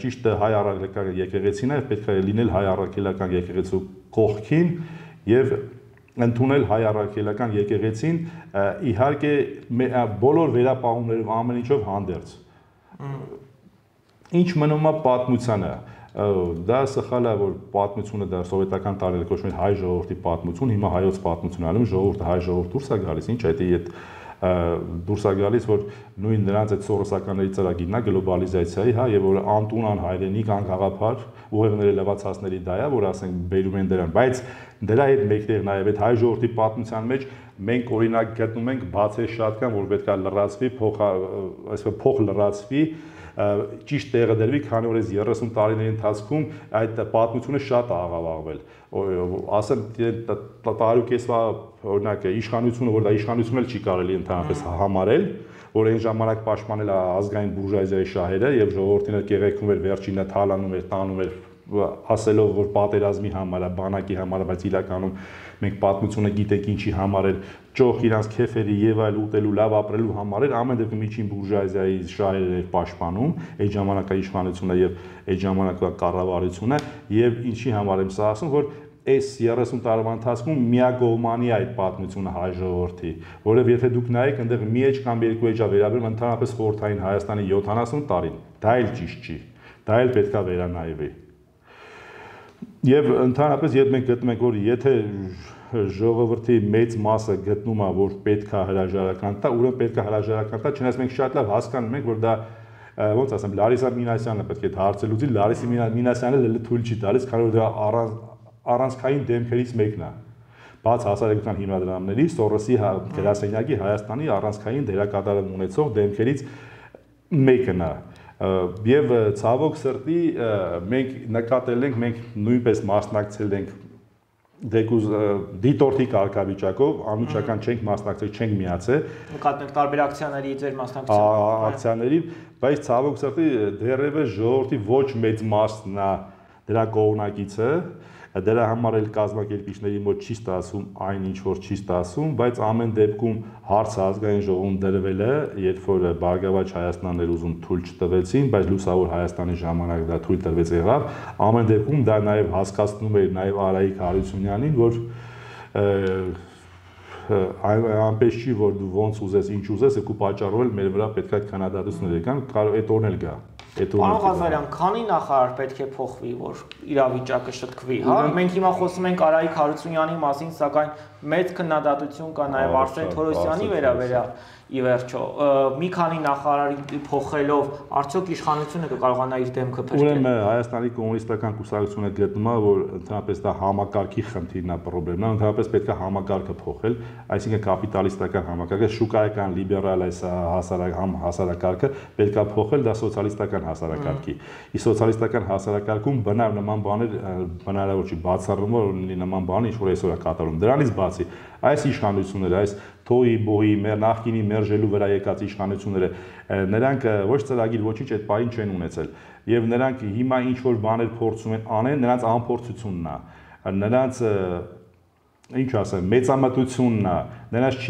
ճիշտ հայ առաքելական եկեղեցին է, պետք է լինել հայ առաքելական եկեղեցու կողքին եւ ընդունել հայ առաքելական եկեղեցին իհարկե բոլոր վերապահումներով ամեն ինչով հանդերձ։ Ինչ մնում է պատմությանը դա սխալ է որ պատմությունը դա սովետական տարիներ կոչվում էր հայ ժողովրդի պատմություն, հիմա հայոց պատմություն անում ժողովուրդը հայ ժողովուրդ դուրս է գալիս, ինչ այդ այդ դուրս է գալիս, որ նույն նրանց այդ սորոսականների ծրագիրն է գլոբալիզացիայի, հա, եւ որ անտուն անհայրենիք, անկաղապար ուղեղների լվացածների դա է, որ ասենք բերում են դրան, բայց դրա հետ մեկտեղ նաեւ այդ հայ ժողովրդի պատմության մեջ մենք օրինակ գտնում ենք բացե շատ կան, որ պետքա լրացվի, փոխ այսպես փոխ լրացվի, ճիշտ տեղը դրվի, քանի որ այս 30 տարիների ընթացքում այդ պատմությունը շատ է աղավաղվել։ Ասեմ տարուկեսվա օրինակ իշխանությունը, որ դա իշխանություն էլ չի կարելի ընդհանրապես համարել, որ այն ժամանակ պաշտպանել է ազգային բուրժուազիայի շահերը եւ ժողովրդին էլ կեղեքում էր վերջինը թալանում էր, տանում էր ասելով որ պատերազմի համար է, բանակի համար է, բայց իրականում մենք պատմությունը գիտենք ինչի համար էր ճոխ իրանց քեֆերի եւ այլ ուտելու լավ ապրելու համար էր ամեն դեպքում միջին բուրժուազիայի շահերը էր պաշտպանում այդ ժամանակա իշխանությունը եւ այդ ժամանակվա կառավարությունը եւ ինչի համար եմ սա ասում որ այս 30 տարվա ընթացքում միագողմանի այդ պատմությունը հայ ժողովրդի, որովհետև եթե դուք նայեք, այնտեղ մի էջ կամ երկու էջա վերաբերում ընդհանրապես խորթային Հայաստանի 70 տարին, դա էլ ճիշտ չի։ Դա էլ պետքա վերանայվի։ Եվ ընդհանրապես եթե մենք գտնում ենք, որ եթե ժողովրդի մեծ մասը գտնում է, որ պետքա հրաժարական տա, ուրեմն պետքա հրաժարական տա, չնայած մենք շատ լավ հասկանում ենք, որ դա ոնց ասեմ, Լարիսա Մինասյանը պետք է հարցը լուծի, Լարիսի Մինասյանը լը թույլ չի տալիս, քանի որ դա առանցքային դեմքերից մեկն է բաց հասարակության հիմնադրամների Սորոսի հա, գրասենյակի Հայաստանի առանցքային դերակատարում ունեցող դեմքերից մեկն է եւ ցավոք սրտի մենք նկատել ենք մենք նույնպես մասնակցել ենք դեկուզ դիտորդի կարգավիճակով անմիջական չենք մասնակցել, չենք միացել։ Նկատենք տարբեր ակցիաների ձեր մասնակցությունը։ Ակցիաների, բայց ցավոք սրտի դեռևս ժողովրդի ոչ մեծ մասն է դրա կողմնակիցը, դրա համար էլ կազմակերպիչների մոտ չի ստացվում այն ինչ որ չի ստացվում, բայց ամեն դեպքում հարցը ազգային ժողովում դրվել է, երբ որ Բարգավաճ Հայաստանն էր ուզում թույլ չտվեցին, բայց լուսավոր Հայաստանի ժամանակ դա թույլ տրվեց եղավ, ամեն դեպքում դա նաև հասկացնում էր նաև Արայիկ Հարությունյանին, որ այնպես չի որ դու ոնց ուզես, ինչ ուզես, եկու պատճառով էլ մեր վրա պետք է քննադատություններ կան, կարող այդ օրն էլ գա։ Պարոն Ղազարյան, քանի նախարար պետք է փոխվի, որ իրավիճակը շտկվի, հա? Մենք հիմա խոսում ենք Արայիկ Հարությունյանի մասին, սակայն մեծ քննադատություն կա նաև Արսեն Թորոսյանի վերաբերյալ ի վերջո մի քանի նախարարի փոխելով արդյոք իշխանությունը կկարողանա իր դեմքը փրկել։ Ուրեմն Հայաստանի կոմունիստական կուսակցությունը գտնում է, որ ընդհանրապես դա համակարգի խնդիրն է, է, ընդհանրապես պետք է համակարգը փոխել, այսինքն կապիտալիստական համակարգը, շուկայական լիբերալ այս հասարակ համ հասարակարգը պետք է փոխել դա սոցիալիստական հասարակարգի։ Ի սոցիալիստական հասարակարգում բնավ նման բաներ բնարավոր չի բացառում, որ լինի նման բան ինչ որ այսօր է կատարում։ Դրանից բացի այս իշխանությունները, այս թոյի, բոյի, մեր նախկինի մերժելու վրա եկած իշխանությունները, նրանք ոչ ծրագիր, ոչինչ այդ պահին չեն ունեցել։ Եվ նրանք հիմա ինչ որ բաներ փորձում են անեն, նրանց անփորձությունն է։ Նրանց ինչ ասեմ, մեծամտությունն է, նրանց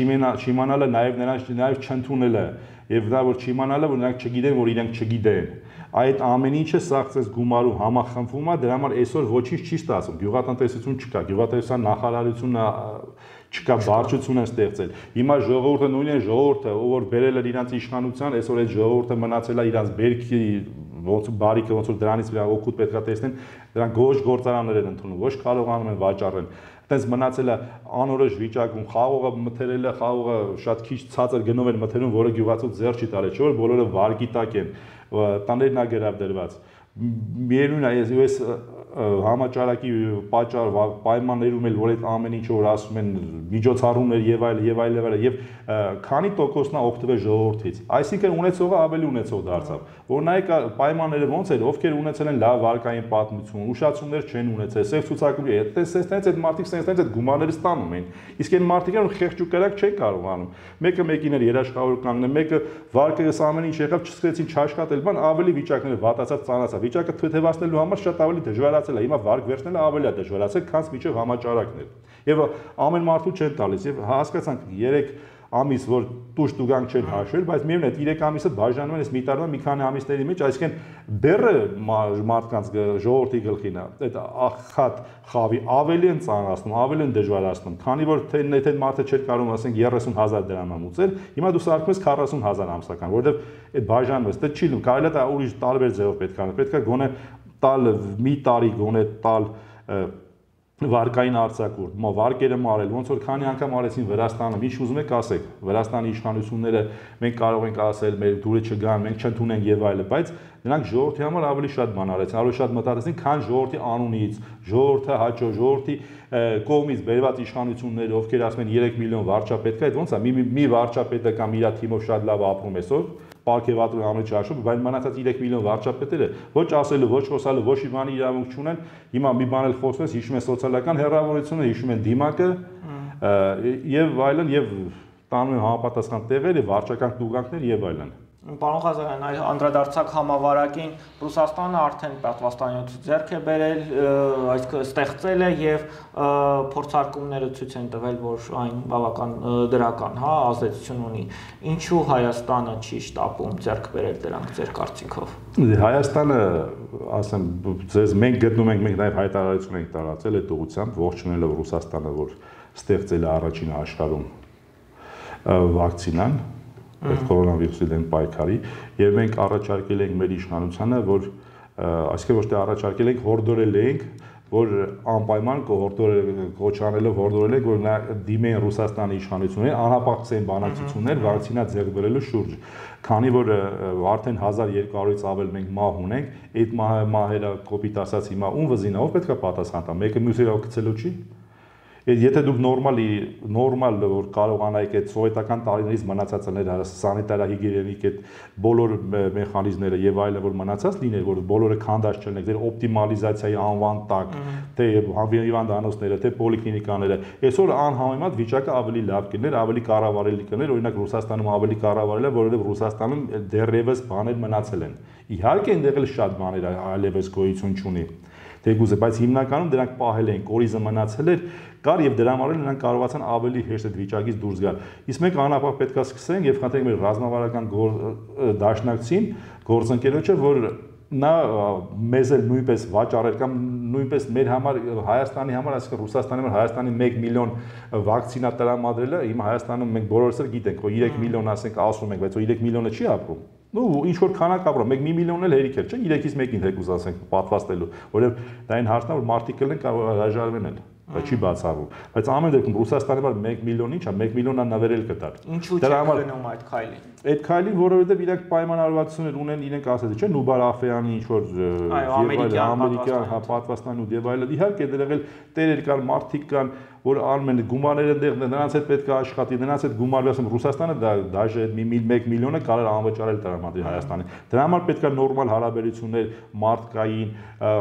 չիմանալը, նաև նրանց նաև չընդունելը, եւ դա որ չիմանալը, որ նրանք չգիտեն, որ իրենք չգիտեն այդ ամեն ինչը սաղցես գումարու համախմբվում է, դրա համար այսօր ոչինչ չի ստացվում։ Գյուղատնտեսություն չկա, գյուղատնտեսության նախարարությունը չկա վարչություն են ստեղծել։ Հիմա ժողովուրդը նույնն է ժողովուրդը, ով որ բերել էր իրանց իշխանության, այսօր այդ ժողովուրդը մնացել է իրանց բերքի ոնց բարիկը ոնց որ դրանից վրա օգուտ պետքա տեսնեն, դրանք ոչ գործարաններ են ընդունում, ոչ կարողանում են վաճառել այտենց մնացել է անորոշ վիճակում խաղողը մթերել է խաղողը շատ քիչ ցածր գնով են մթերում որը գյուղացու ձեռ չի տալի չէ՞ որ բոլորը վարգի տակ են տաներն ա գերավ դրված միևնույն է ես համաճարակի պատճառ պայմաններում էլ որ այդ ամեն ինչ որ ասում են միջոցառումներ եւ այլ եւ այլ եւ այլ եւ քանի տոկոսն է օգտվել ժողովրդից այսինքն ունեցողը ավելի ունեցող դարձավ որ նայեք պայմանները ոնց էր ովքեր ունեցել են լավ վարկային պատմություն ուշացումներ չեն ունեցել սև ցուցակի հետ տեսնենց այդ մարդիկ սենց այդ գումարները ստանում են իսկ այն մարդիկ են խեղճ ու կրակ չեն կարողանում մեկը մեկին էր երաշխավոր կանգնել մեկը վարկը ամեն ինչ եղավ չսկրեցին չաշխատել բան ավելի վիճակները վատացած ծանացավ վիճակը թեթևացնելու համար շատ ավելի դժվարացել է հիմա վարկ վերցնելը ավելի է դժվարացել քան միջև համաճարակներ եւ ամեն մարդու չեն տալիս եւ հասկացանք 3 ամիս, որ տուժ տուգանք չեն հաշվել, բայց միևնույն է 3 ամիսը բաժանում են այս մի տարվա մի քանի ամիսների մեջ, այսինքն բերը մարդկանց ժողովրդի գլխին է, այդ ախատ խավի ավելի են ծանրացնում, ավելի են դժվարացնում, քանի որ թե եթե մարդը չէր կարող ասենք 30000 դրամ ամուծել, հիմա դու սարքում ես 40000 ամսական, որովհետև այդ բաժանում ես, դա չի լինում, կարելի է դա ուրիշ տարբեր ձևով պետք է, պետք է գոնե տալ մի տարի գոնե տալ վարկային արձակուրդ, մո վարկերը մարել, ոնց որ քանի անգամ արեցին Վրաստանում, ինչ ուզում եք ասեք, Վրաստանի իշխանությունները մենք կարող ենք ասել, մեր դուրը չգան, մենք չընդունենք եւ այլը, բայց նրանք ժողովրդի համար ավելի շատ բան արեցին, ավելի շատ մտածեցին, քան ժողովրդի անունից, ժողովրդը հաճո, ժողովրդի կողմից բերված իշխանությունները, ովքեր ասում են 3 միլիոն վարչապետ կա, այդ ոնց է, մի մի վարչապետը կամ իր թիմով շատ լավ ապրում այսօր, պարգևատրում ամեն ճաշում, բայց մնացած 3 միլիոն վարչապետերը ոչ ասելու, ոչ խոսալու, ոչ իվանի իրավունք չունեն։ Հիմա մի բան էլ խոսում ես, հիշում ես սոցիալական հերավորությունը, հիշում են դիմակը եւ այլն եւ տանում են համապատասխան տեղերը, վարչական տուգանքներ եւ այլն։ Պարոն Ղազարյան, այ անդրադարձակ համավարակին Ռուսաստանը արդեն պատվաստանյութ ձեռք է բերել, այսինքն ստեղծել է եւ փորձարկումները ցույց են տվել, որ այն բավական դրական, հա, ազդեցություն ունի։ Ինչու Հայաստանը չի շտապում ձեռք բերել դրանք ձեր կարծիքով։ Հայաստանը, ասեմ, ձեզ մենք գտնում ենք, մենք նաեւ հայտարարություն ենք տարածել այդ ուղությամբ, ողջունելով Ռուսաստանը, որ ստեղծել է առաջին աշխարհում վակցինան, այդ կորոնավիրուսի դեմ պայքարի եւ մենք առաջարկել ենք մեր իշխանությանը, որ այսինքն ոչ թե առաջարկել ենք, հորդորել ենք, որ անպայման կոհորտորել կոչանելով հորդորել ենք, որ նա դիմեն Ռուսաստանի իշխանություններին անհապաղցեն բանակցություններ վակցինա ձեռք բերելու շուրջ։ Քանի որ արդեն 1200-ից ավել մենք մահ ունենք, այդ մահերը կոպիտ ասած հիմա ում վզինա, ով պետք է պատասխան տա։ Մեկը մյուսը գցելու չի։ Եթե դուք նորմալի նորմալ որ կարողանայիք այդ սովետական տարիներից մնացածներ սանիտարահիգիենիկ այդ բոլոր մեխանիզմները եւ այլը որ մնացած լիներ որ բոլորը քանդած չլինեն ձեր օպտիմալիզացիայի անվան տակ թե հիվանդանոցները թե պոլիկլինիկաները այսօր անհամեմատ վիճակը ավելի լավ կլիներ ավելի կառավարելի կլիներ օրինակ Ռուսաստանում ավելի կառավարել է որովհետեւ Ռուսաստանում դեռևս բաներ մնացել են իհարկե այնտեղ էլ շատ բաներ այլևս գոյություն չունի թեկուզը, բայց հիմնականում դրանք պահել են, կորիզը մնացել էր, կար եւ դրա համար նրանք կարողացան ավելի հեշտ այդ վիճակից դուրս գալ։ Իսկ մենք անապահ պետքա սկսենք եւ խնդրենք մեր ռազմավարական դաշնակցին, գործընկերոջը, որ նա մեզ էլ նույնպես վաճառել կամ նույնպես մեր համար Հայաստանի համար, այսինքն Ռուսաստանի համար Հայաստանի 1 միլիոն վակցինա տրամադրելը հիմա Հայաստանում մենք բոլորս էլ գիտենք, որ 3 միլիոն ասենք ասում ենք, բայց որ 3 միլիոնը չի ապրում նու ինչ որ քանակ ապրում, մեկ 1 միլիոն էլ հերիք էր, չէ՞, 3-ից 1-ին թեկուզ ասենք պատվաստելու, որովհետև դա այն հարցն է, որ մարդիկ կլեն կարող հրաժարվեն էլ դա չի բացառվում բայց ամեն դեպքում ռուսաստանի համար 1 միլիոն ինչա 1 միլիոնա նվերել կտար ինչու՞ չի գնում այդ քայլին? Այդ քայլին որովհետև իրենք պայմանավորվածություններ ունեն իրենք ասած չէ նուբար աֆեյանի ինչ որ եւ ամերիկյան հա պատվաստանն ու եւ այլն իհարկե դրել տերեր կան մարդիկ կան որ անում են գումարները այնտեղ նրանց հետ պետք է աշխատի, նրանց հետ գումարը, ասեմ Ռուսաստանը դա դաժե 1 միլիոնը կարող անվճարել տրամադրի Հայաստանին։ Դրա համար պետք է նորմալ հարաբերություններ մարդկային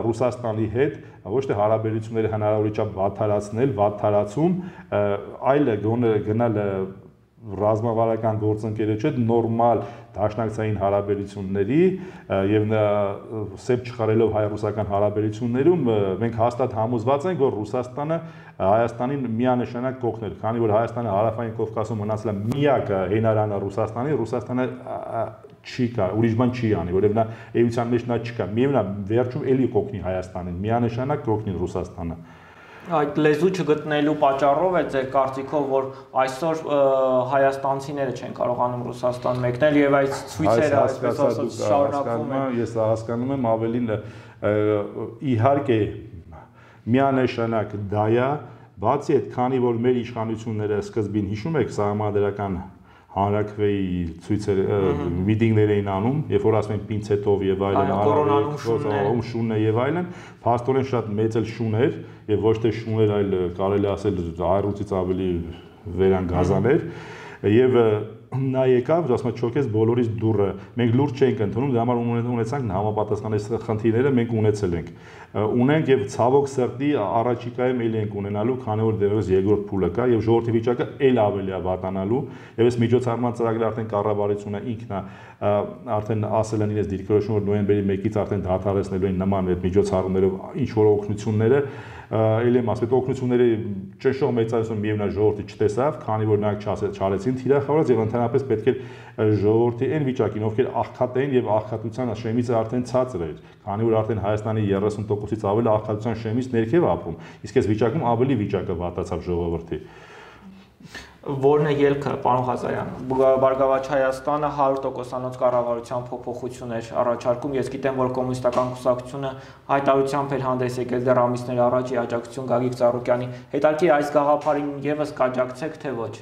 Ռուսաստանի հետ, ոչ թե հարաբերությունները հնարավորիչափ վատթարացնել, վատթարացում, այլ գոնե գնալ ռազմավարական գործընկերոջ հետ նորմալ դաշնակցային հարաբերությունների եւ սեփ չխարելով հայ-ռուսական հարաբերություններում մենք հաստատ համոզված ենք որ Ռուսաստանը Հայաստանին միանշանակ կողքներ, քանի որ Հայաստանը հարավային Կովկասում մնացել է միակ հենարանը Ռուսաստանի, Ռուսաստանը չի կա, ուրիշ բան չի անի, որովհետեւ նա էության մեջ նա չկա։ Միևնույն է, վերջում էլի կողքնի Հայաստանին, միանշանակ կողքնի Ռուսաստանը այդ լեզու չգտնելու պատճառով է ձեր կարծիքով որ այսօր հայաստանցիները չեն կարողանում Ռուսաստան մեկնել եւ այդ ցույցերը այսպես ասած շարունակվում են ես հասկանում եմ ավելին իհարկե միանշանակ դա է բացի այդ քանի որ մեր իշխանությունները սկզբին հիշում եք սահմանադրական հանրակրվեի ցույցեր միտինգներ էին անում, երբ որ ասում են պինցետով եւ այլն, կորոնանում շունն է եւ այլն, փաստորեն շատ մեծ էլ շուն էր եւ ոչ թե շուներ, այլ կարելի ասել այռուցից ավելի վերան գազաներ եւ նա եկավ, ասում է չոքես բոլորից դուրը։ Մենք լուրջ չենք ընդունում, դրա համար ունեցանք համապատասխան այս խնդիրները մենք ունեցել ենք ունենք եւ ցավոք սրտի առաջիկայում ելի ենք ունենալու, քանի որ դեռևս երկրորդ փուլը կա եւ ժողովրդի վիճակը ել ավելի է վատանալու եւ այս միջոցառման ծրագրը արդեն կառավարությունը ինքն է արդեն ասել են իրենց դիրքորոշում որ նոյեմբերի 1-ից արդեն դադարեցնելու են նման այդ միջոցառումներով ինչ որ օգնությունները ելի եմ այդ օգնությունների ճնշող մեծայնությունը միևնույն ժողովրդի չտեսավ, քանի որ նրանք չարեցին թիրախավորած եւ ընդհանրապես պետք է ժողովրդի այն վիճակին, ովքեր աղքատ էին եւ աղքատության շեմիցը արդեն ցածր էր, քանի որ արդեն Հայաստանի 30%-ից ավել աղքատության շեմից ներքև ապրում։ Իսկ այս վիճակում ավելի վիճակը վատացավ ժողովրդի որն է ելքը, պարոն Ղազարյան։ Բարգավաճ Հայաստանը 100%-անոց կառավարության փոփոխություն էր առաջարկում։ Ես գիտեմ, որ կոմունիստական կուսակցությունը հայտարարությամբ էր հանդես եկել դեռ ամիսներ առաջ ի աջակցություն Գագիկ Ծառուկյանի։ Հետարքի այս գաղափարին եւս կաջակցեք թե ոչ։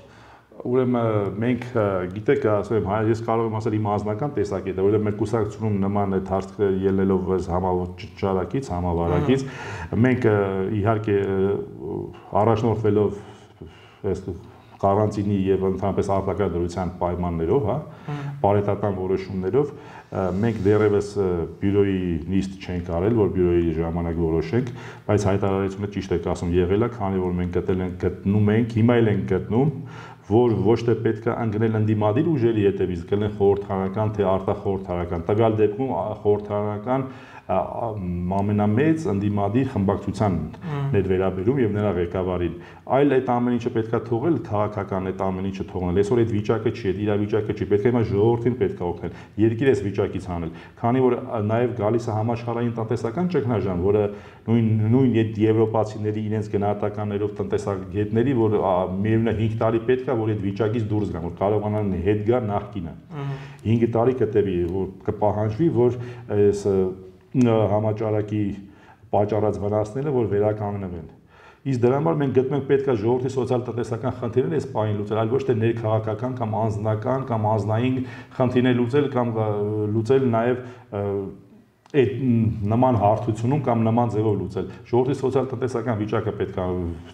Ուրեմն մենք գիտեք, ասում եմ, ես կարող եմ ասել իմ անձնական տեսակետը, որովհետեւ մեր կուսակցությունում նման այդ հարցը ելնելով այս համավարակից, համավարակից, մենք իհարկե առաջնորդվելով այս կարանտինի եւ ընդհանրապես արտակարգության պայմաններով, հա, բարետատան որոշումներով մենք դեռևս բյուրոյի նիստ չենք արել, որ բյուրոյի ժամանակ որոշենք, բայց հայտարարությունը ճիշտ է ասում եղել է, քանի որ մենք գտել ենք գտնում ենք, հիմա էլ ենք գտնում, որ ոչ թե պետք է անգնել ընդդիմադիր ուժերի հետևից, գտնեն խորհրդարանական թե արտախորհրդարանական։ Տվյալ դեպքում խորհրդարանական ամենամեծ ընդդիմադիր խմբակցության ներ վերաբերում եւ նրա ղեկավարին այլ այդ ամեն ինչը պետքա թողել քաղաքական այդ ամեն ինչը թողնել այսօր այդ վիճակը չի այդ իրավիճակը չի պետք է հիմա ժողովրդին պետք է օգնել երկիր էս վիճակից հանել քանի որ նաեւ գալիս է համաշխարհային տնտեսական ճգնաժամ որը նույն նույն այդ եվրոպացիների իրենց գնահատականներով տնտեսագետների որ միևնույն 5 տարի պետքա որ այդ վիճակից դուրս գան որ կարողանան հետ գա նախկինը 5 տարի կտևի որ կպահանջվի որ այս համաճարակի պատճառած վնասները, որ վերականգնվեն։ Իսկ դրա համար մենք գտնում ենք պետքա ժողովրդի սոցիալ-տնտեսական խնդիրները այս պահին լուծել, այլ ոչ թե ներքաղաքական կամ անձնական կամ անձնային խնդիրներ լուծել կամ լուծել նաև այդ նման հարթությունում կամ նման ձևով լուծել։ Ժողովրդի սոցիալ-տնտեսական վիճակը պետք է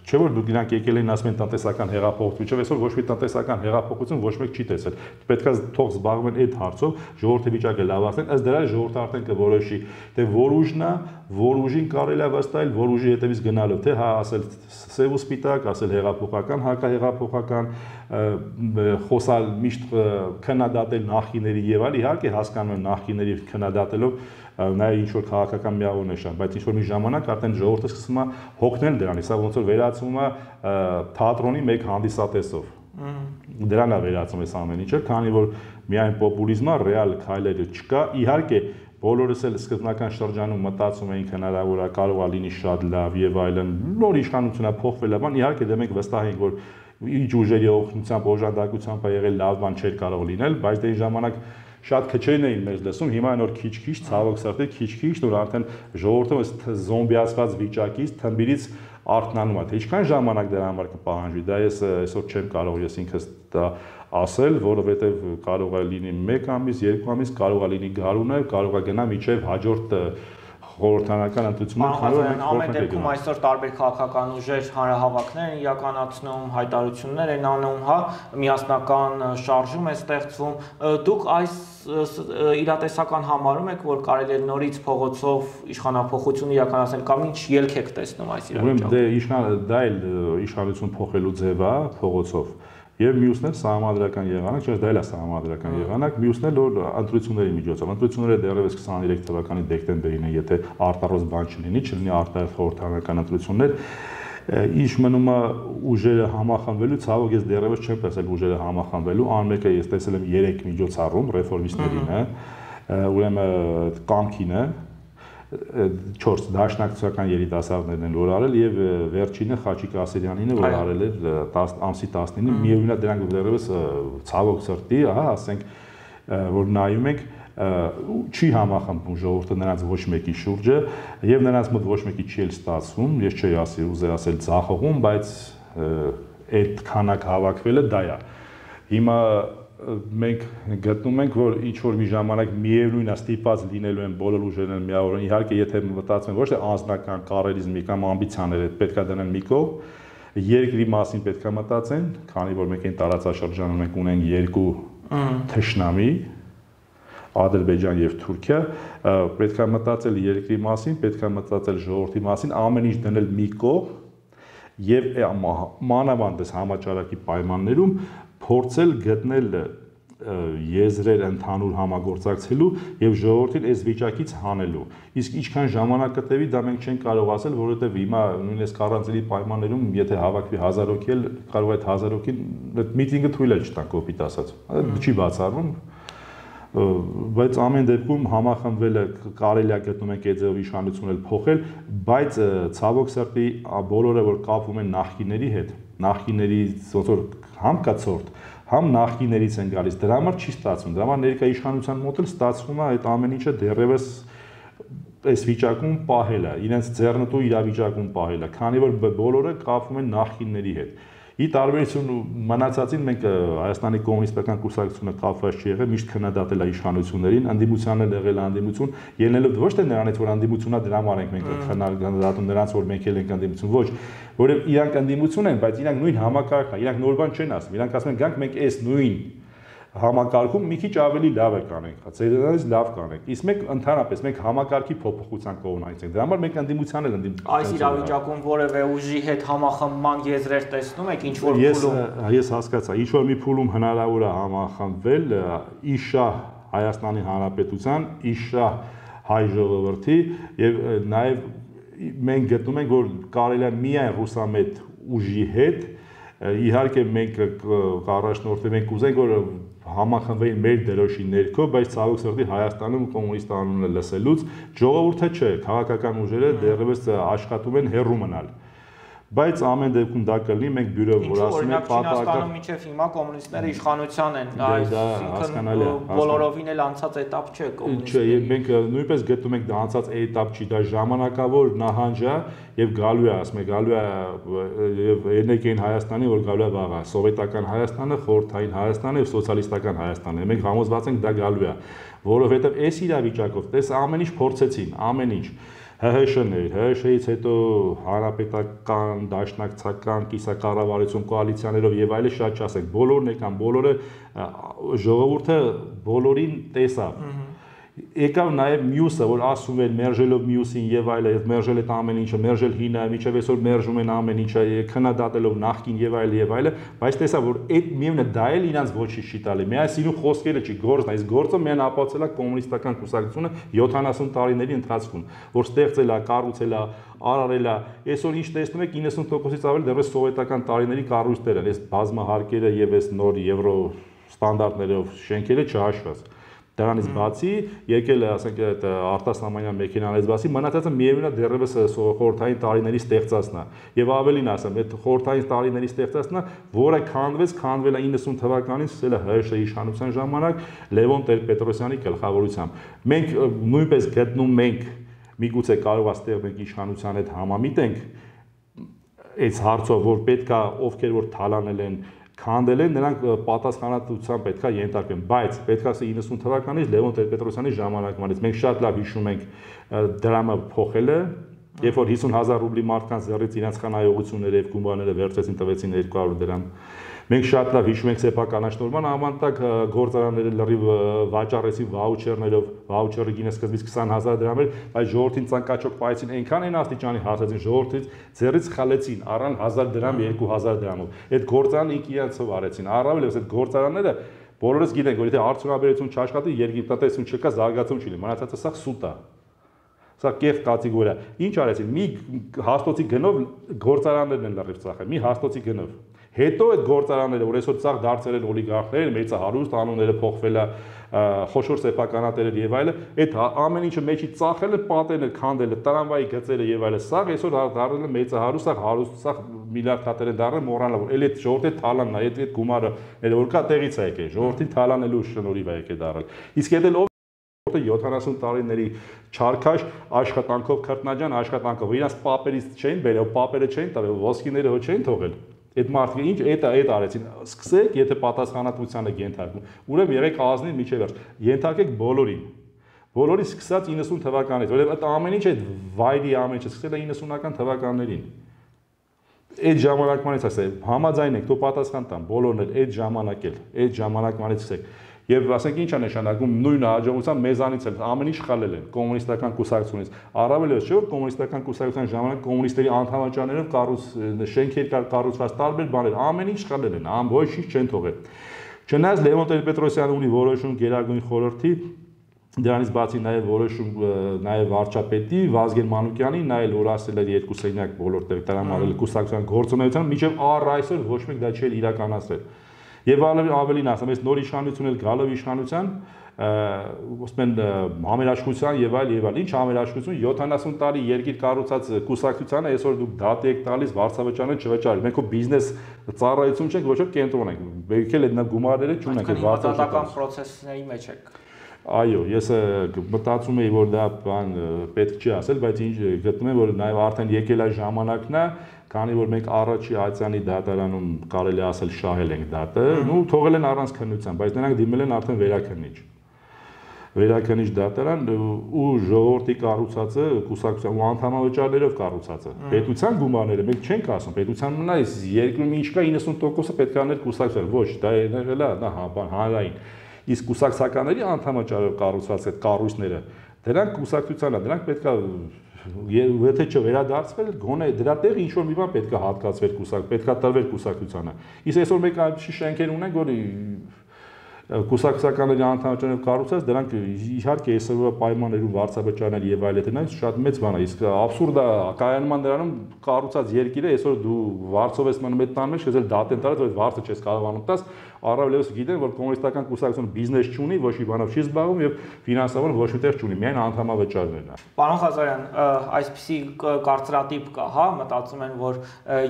չէ որ դուք իրանք եկել են ասում են տնտեսական հեղափոխություն, այսօր ոչ մի տնտեսական հեղափոխություն ոչ մեկ չի տեսել։ Պետք է թող զբաղվեն այդ հարցով, ժողովրդի վիճակը լավացնեն, ըստ դրա ժողովուրդը արդեն կորոշի, թե որ ուժն է, որ ուժին կարելի է վստահել, որ ուժի հետևից գնալով, թե հա ասել սև ու սպիտակ, ասել հեղափոխական, հակահեղափոխական, խոսալ միշտ քննադատել նախիների եւ այլ, իհարկե հասկանում եմ նախիների քննադատելով նաև ինչ որ քաղաքական միավոր նշան, բայց ինչ որ մի ժամանակ արդեն ժողովուրդը սկսում է հոգնել դրանից, սա ոնց որ վերածվում է թատրոնի մեկ հանդիսատեսով։ Դրան է վերածում այս ամեն ինչը, քանի որ միայն պոպուլիզմը ռեալ քայլերը չկա։ Իհարկե բոլորս էլ սկզբնական շրջանում մտածում էինք հնարավոր է կարող է լինի շատ լավ եւ այլն նոր իշխանությունա փոխվել է բան իհարկե դե մենք վստահ ենք որ ինչ ուժերի օգնությամբ օժանդակությամբ է եղել լավ բան չէր կարող լինել բայց դե ժամանակ շատ քչերն էին մեզ լսում հիմա նոր քիչ-քիչ ցավոք սրտի քիչ-քիչ նոր արդեն ժողովուրդը զոմբիացված վիճակից թմբիրից արթնանում է թե ինչքան ժամանակ դրա համար կպահանջվի դա ես այսօր չեմ կարող ես ինքս դա ասել, որովհետև կարող է լինի 1 ամիս, 2 ամիս, կարող է լինի գարունը, կարող է գնա միջև հաջորդ խորհրդանական ընտրություններ կարող են ամեն դեպքում այսօր տարբեր քաղաքական ուժեր հանրահավաքներ են իրականացնում, հայտարարություններ են անում, հա, միասնական շարժում է ստեղծվում։ Դուք այս իրատեսական համարում եք, որ կարելի է նորից փողոցով իշխանապողություն իրականացնել կամ ինչ ելք եք տեսնում այս իրավիճակում։ Ուրեմն դե իշխան դա էլ իշխանություն փոխելու ձև է փողոցով Եվ մյուսն էլ համադրական եղանակ, չէ՞ դա էլ է համադրական եղանակ, մյուսն էլ որ ընտրությունների միջոցով։ Ընտրությունները դեռևս 23 թվականի դեկտեմբերին է, եթե արտարոց բան չլինի, չլինի արտահայտ խորհրդարանական ընտրություններ, ինչ մնում է ուժերը համախմբվելու, ցավոք ես դեռևս չեմ տեսել ուժերը համախմբվելու, անմեկը ես տեսել եմ 3 միջոցառում ռեֆորմիստերին է, ուրեմն կամքին է, 4 դաշնակցական երիտասարդներն են որ արել եւ վերջինը Խաչիկ Ասերյանինը որ արել էր 10 ամսի 19-ին միևնույն է դրանք դեռևս ցավոք սրտի, հա, ասենք որ նայում ենք չի համախմբում ժողովուրդը նրանց ոչ մեկի շուրջը եւ նրանց մոտ ոչ մեկի չի էլ ստացվում, ես չի ասի ուզել ասել ցախողում, բայց այդ քանակ հավաքվելը դա է։ Հիմա մենք գտնում ենք, որ ինչ որ մի ժամանակ միևնույն է ստիպած լինելու են բոլոր ուժերն միավորեն։ Իհարկե, եթե մտածում ոչ թե անձնական կարելիզմի կամ ամբիցիաները պետքա դնեն մի կողմ, երկրի մասին պետքա մտածեն, քանի որ մենք այն տարածաշրջանում մենք ունենք երկու թշնամի, Ադրբեջան եւ Թուրքիա, պետքա մտածել երկրի մասին, պետքա մտածել ժողովրդի մասին, ամեն ինչ դնել մի կողմ եւ մանավանդես համաճարակի պայմաններում փորձել գտնել եզրեր ընդհանուր համագործակցելու եւ ժողովրդին այս վիճակից հանելու։ Իսկ ինչքան ժամանակ կտևի, դա մենք չենք կարող ասել, որովհետեւ հիմա նույնիսկ առանձնի պայմաններում, եթե հավաքվի 1000 հոգի, կարող է այդ 1000 հոգին միտինգը թույլ չտան կոպիտ ասած։ Չի բացառվում, բայց ամեն դեպքում համախմբվելը կարելի է գտնում ենք այդ ձևով իշխանություն էլ փոխել, բայց ցավոք սրտի բոլորը որ կապվում են նախկիների հետ, նախկիների ոնց որ համ կացորդ, համ նախկիներից են գալիս, դրա համար չի ստացվում։ Դրա համար ներկա իշխանության մոտ էլ ստացվում է այդ ամեն ինչը դեռևս այս վիճակում պահելը, իրենց ձեռնտու իրավիճակում պահելը, քանի որ բոլորը կապվում են նախկինների հետ Ի տարբերություն մնացածին մենք Հայաստանի կոմունիստական կուսակցությունը կապված չի եղել, միշտ քննադատել է իշխանություններին, անդիմությանն էլ եղել է անդիմություն, ելնելով ոչ թե նրանից, որ անդիմությունա դրա համար ենք մենք քննադատում նրանց, որ մենք էլ ենք անդիմություն, ոչ, որովհետև իրանք անդիմություն են, բայց իրանք նույն համակարգ է, իրանք նոր բան չեն ասում, իրանք ասում են գանք մենք այս նույն համակարգում մի քիչ ավելի լավ է կանենք, ծերերից լավ կանենք։ Իսկ մենք ընդհանրապես մենք համակարգի փոփոխության կողմից ենք։ Դրա համար մենք ընդդիմության էլ ընդդիմ։ Այս իրավիճակում որևէ ուժի հետ համախմբման եզրեր տեսնում եք ինչ որ փուլում։ Ես ես հասկացա, ինչ որ մի փուլում հնարավոր է համախմբվել իշա Հայաստանի Հանրապետության, իշա հայ ժողովրդի եւ նաեւ մենք գտնում ենք որ կարելի է միայն ռուսամետ ուժի հետ իհարկե մենք կառաջնորդվենք մենք կուզենք որ համախմբվեին մեր դերոշի ներքո, բայց ցավոք սրտի Հայաստանում կոմունիստ անունը լսելուց ժողովուրդը չէ, քաղաքական ուժերը դեռևս աշխատում են հերրու մնալ բայց ամեն դեպքում դա կլինի մենք բյուրո որ ասում ենք պատահական մինչև հիմա կոմունիստները իշխանության են այսինքն բոլորովին էլ անցած этап չէ կոմունիստի չէ եւ մենք նույնպես գտնում ենք դա անցած этап չի դա ժամանակավոր նահանջ է եւ գալու է ասում եք գալու է եւ ելնեք այն Հայաստանի որ գալու է վաղը սովետական Հայաստանը խորթային Հայաստանը եւ սոցիալիստական Հայաստանը մենք համոզված ենք դա գալու է որովհետեւ այս իրավիճակով տես ամեն ինչ փորձեցին ամեն ինչ ՀՀՇ-ներ, ՀՀՇ-ից հետո հանրապետական, դաշնակցական, կիսակառավարություն կոալիցիաներով եւ այլը շատ չասեք, բոլորն եկան, բոլորը ժողովուրդը բոլորին տեսավ։ Ահա եկավ նաև մյուսը, որ ասում են մերժելով մյուսին եւ այլը, եւ մերժել այդ ամեն ինչը, մերժել հինը, միջև այսօր մերժում են ամեն ինչը, քննադատելով նախքին եւ այլը եւ այլը, բայց տեսա որ այդ միևնը դա էլ իրանց ոչի չի տալի։ Միասինու խոսքերը չի, գործն այս գործը մեն ապացել է կոմունիստական կուսակցությունը 70 տարիների ընթացքում, որ ստեղծել է, կառուցել է, արարել է։ Այսօր ինչ տեսնում եք 90%-ից ավել դեռ սովետական տարիների կառույցներ են, այս բազմահարկերը եւ այս նոր եվրո ստանդարտներով շենքերը չհաշված։ Դրանից բացի եկել է, ասենք, այդ արտասահմանյան մեքենաներից բացի մնացածը միևնույնն է դեռևս խորհրդային տարիների ստեղծածն է։ Եվ ավելին ասեմ, այդ խորհրդային տարիների ստեղծածն է, որը քանդվեց, քանդվել է 90 թվականին, սկսել է ՀՇ իշխանության ժամանակ Լևոն Տեր-Պետրոսյանի գլխավորությամբ։ Մենք նույնպես գտնում ենք միգուցե կարող է ստեղծենք իշխանության հետ համամիտ ենք այս հարցով, որ պետքա ովքեր որ թալանել են քանդել են, նրանք պատասխանատվության պետքա ենթարկվեն, բայց պետքա 90 թվականից Լևոն Տեր-Պետրոսյանի ժամանակվանից մենք շատ լավ հիշում ենք դրամը փոխելը, երբ որ 50000 ռուբլի մարդկանց ձեռից իրենց խանայողությունները եւ գումարները վերցրեցին տվեցին 200 դրամ Մենք շատ լավ հիշում ենք սեփականաշնորհման ավանդակ գործարանները լրիվ վաճառեցին վաուչերներով, վաուչերը գինը սկզբից 20000 դրամ էր, բայց ժողովրդին ցանկաչոք պայեցին այնքան այն աստիճանի հասեցին ժողովրդից ձեռից խալեցին, առան 1000 դրամ, 2000 դրամով։ Այդ գործարանը ինք իրենցով արեցին։ Առավելևս այդ գործարանները բոլորս գիտենք, որ եթե արդյունաբերություն չաշխատի, երկիրտնտեսություն չկա, զարգացում չի լինի։ Մնացածը սա սուտ է սա կեղծ կատեգորիա։ Ինչ արեցին։ Մի հաստոցի գնով գործարաններն են լրիվ ծախել, մի հաստոցի գնով։ Հետո այդ գործարանները, որ այսօր ցաղ դարձել են օլիգարխներ, մեծահարուստ անունները փոխվել է, խոշոր սեփականատերեր եւ այլը, այդ ամեն ինչը մեջի ծախելը, պատելը, քանդելը, տրամվայի գծերը եւ այլը, սա այսօր դառել է մեծահարուստ, սա հարուստ, սա միլիարդ հատեր են դառել, մոռանալ, որ էլ այդ ժողովրդի թալանն է, այդ այդ գումարը, որ կա տեղից է եկել, ժողովրդին թալանելու շնորհիվ է եկել դառել։ Իսկ այդ էլ 70 տարիների չարքաշ աշխատանքով քրտնաջան աշխատանքով իրաց պապերից չէին բերել, պապերը չէին տվել, ոսկիները հո չէին թողել։ Այդ մարդը ինչ այդ այդ արեցին։ Սկսեք, եթե պատասխանատվության եք ենթարկում։ Ուրեմն եղեք ազնիվ միջև վերջ։ Ենթարկեք բոլորին։ Բոլորի սկսած 90 թվականից, որովհետև այդ ամեն ինչ այդ վայրի ամեն ինչը սկսել է 90-ական թվականներին։ Այդ ժամանակվանից ասել, համաձայն եք, դու պատասխան տամ, բոլորն էլ այդ ժամանակ էլ, այդ ժամանակվանից սկսեք Եվ ասենք ինչ է նշանակում նույն հաջողության մեզանից էլ ամեն ինչ խալել են կոմունիստական կուսակցությունից։ Առավելևս չէ որ կոմունիստական կուսակցության ժամանակ կոմունիստերի անդամաճաներով կառուց շենքեր կար կառուցված տարբեր բաներ ամեն ինչ խալել են, ամ ոչ ինչ չեն թողել։ Չնայած Լևոն Տեր-Պետրոսյանը ունի որոշում Գերագույն խորհրդի Դրանից բացի նաև որոշում նաև վարչապետի Վազգեն Մանուկյանի, նա էլ որ ասել էր երկու սենյակ բոլոր տեղ տրամադրել կուսակցության գործունեության, միջև առ այսօր ոչ մեկ դա չի իրականացրել։ Եվ ավելին ասեմ, այս նոր իշխանություն էլ գալով իշխանության, ոսմ են համերաշխության եւ այլ եւ այլ։ Ինչ համերաշխություն 70 տարի երկիր կառուցած կուսակցությանը այսօր դուք դատ եք տալիս վարձավճարը չվճարի։ Մենք ո բիզնես ծառայություն չենք, ոչ որ կենտրոն ենք։ Բերքել այդ գումարները չունենք այդ վարձավճարական process-ների մեջ եք։ Այո, ես մտածում եի, որ դա բան պետք չի ասել, բայց ինչ գտնում եմ, որ նաև արդեն եկել է ժամանակն է, քանի որ մենք առաջի Ացյանի դատարանում կարելի ասել շահել ենք դատը, ու թողել են առանց քննության, բայց նրանք դիմել են արդեն վերաքննիչ վերաքնիչ դատարան ու ժողովրդի կառուցածը կուսակցության ու անդամավճարներով կառուցածը պետության գումարները մենք չենք ասում պետության մնա այս երկրում ինչ կա 90%-ը պետք է աներ կուսակցության ոչ դա էլա դա հանրային իսկ կուսակցականների անդամավճարով կառուցված այդ կառույցները դրանք կուսակցությանը դրանք պետք է եթե չվերադարձվել, գոնե դրա տեղ ինչ որ մի բան պետք է հատկացվեր կուսակ, պետք է տրվեր կուսակցությանը։ Իսկ այսօր մեկ այլ շենքեր ունենք, որ կուսակցականների անդամությունով կառուցած, դրանք իհարկե այսօրվա պայմաններում վարձավճարներ եւ այլ հետենայից շատ մեծ բան է։ Իսկ աբսուրդա կայանման դրանում կառուցած երկիրը այսօր դու վարձով ես մնում այդ տան մեջ, քեզ էլ դատեն տարած, որ վարձը չես կարողանում տաս, առավելևս գիտեն, որ կոմունիստական կուսակցությունը բիզնես չունի, ոչ մի բանով չի զբաղվում եւ ֆինանսավոր ոչ մի տեղ չունի, միայն անդամավճարներն է։ Պարոն Ղազարյան, այսպիսի կարծրատիպ կա, հա, մտածում են, որ